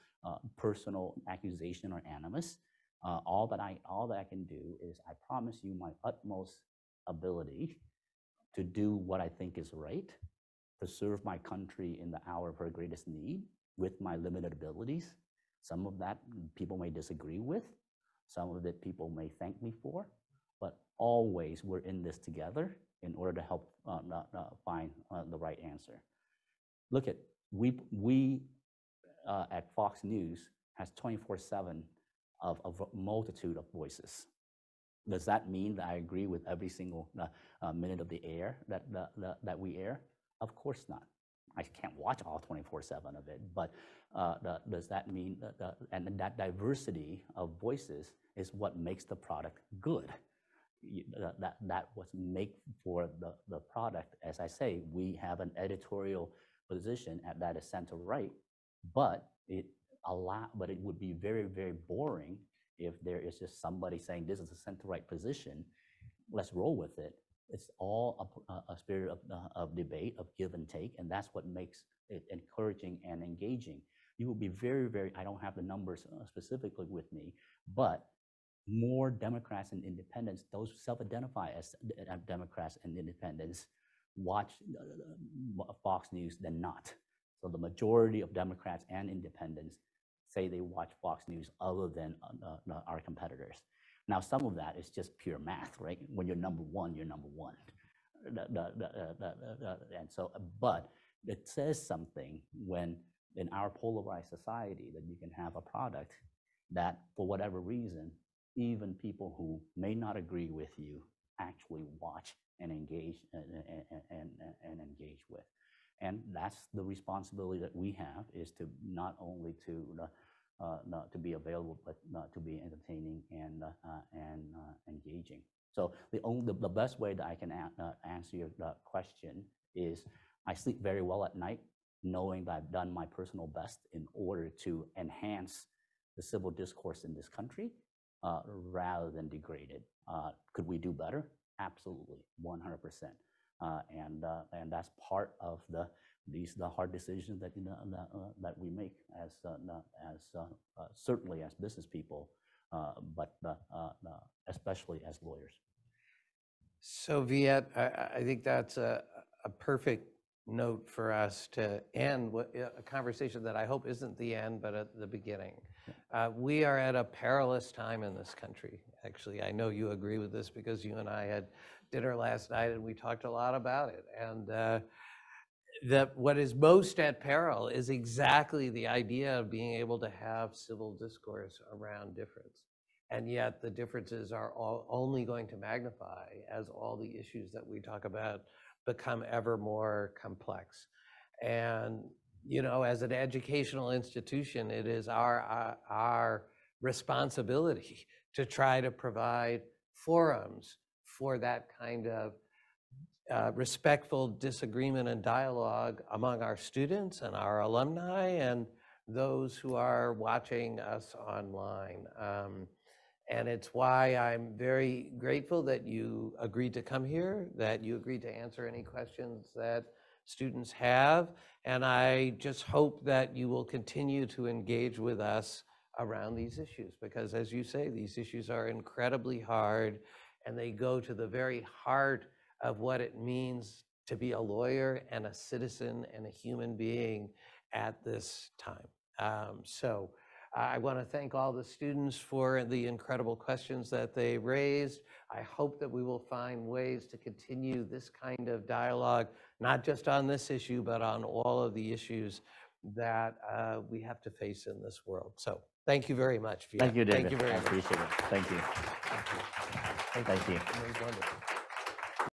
personal accusation or animus. All that I all that I can do is I promise you my utmost ability to do what I think is right, to serve my country in the hour of her greatest need with my limited abilities. Some of that people may disagree with, some of it people may thank me for, but always we're in this together in order to help uh, uh, uh, find uh, the right answer. Look at we we uh, at Fox News has 24/7 of of a multitude of voices. Does that mean that I agree with every single uh, uh, minute of the air that that, that that we air? Of course not. I can't watch all 24/7 of it, but uh, the, does that mean that the, and that diversity of voices is what makes the product good? that, that was make for the, the product. As I say, we have an editorial position at that is center right, but it a lot, but it would be very, very boring if there is just somebody saying this is a center right position. Let's roll with it. It's all a spirit of, uh, of debate, of give and take, and that's what makes it encouraging and engaging. You will be very, very. I don't have the numbers uh, specifically with me, but more Democrats and independents, those self-identify as uh, Democrats and independents, watch uh, uh, Fox News than not. So the majority of Democrats and independents say they watch Fox News other than uh, uh, our competitors. Now, some of that is just pure math, right? When you're number one, you're number one. Uh, And so, but it says something when in our polarized society that you can have a product that, for whatever reason, even people who may not agree with you actually watch and engage and, and, engage with. And that's the responsibility that we have is to not only to uh, uh, not to be available, but not to be entertaining and uh, uh, and uh, engaging. So the only the, best way that I can uh, answer your uh, question is I sleep very well at night, knowing that I've done my personal best in order to enhance the civil discourse in this country uh, rather than degrade it. Uh, could we do better? Absolutely, 100%. Uh, and uh, and that's part of the these the hard decisions that you know, that, uh, that we make as uh, as uh, uh, certainly as business people, uh, but especially as lawyers. So Viet, I- I, think that's a, a perfect note for us to end a conversation that I hope isn't the end, but at the beginning. Uh, we are at a perilous time in this country. Actually, I know you agree with this because you and I had dinner last night and we talked a lot about it. And uh, that what is most at peril is exactly the idea of being able to have civil discourse around difference. And yet the differences are all only going to magnify as all the issues that we talk about become ever more complex. And, you know, as an educational institution, it is our, our, our responsibility to try to provide forums for that kind of uh, respectful disagreement and dialogue among our students and our alumni and those who are watching us online. Um, and it's why I'm very grateful that you agreed to come here, that you agreed to answer any questions that students have. And I just hope that you will continue to engage with us around these issues, because as you say, these issues are incredibly hard and they go to the very heart of what it means to be a lawyer and a citizen and a human being at this time. Um, so I want to thank all the students for the incredible questions that they raised. I hope that we will find ways to continue this kind of dialogue, not just on this issue, but on all of the issues that uh, we have to face in this world. So thank you very much. Fiona. Thank you, David. Thank you very I much. appreciate it. Thank you. Thank you. Thank you. Was wonderful.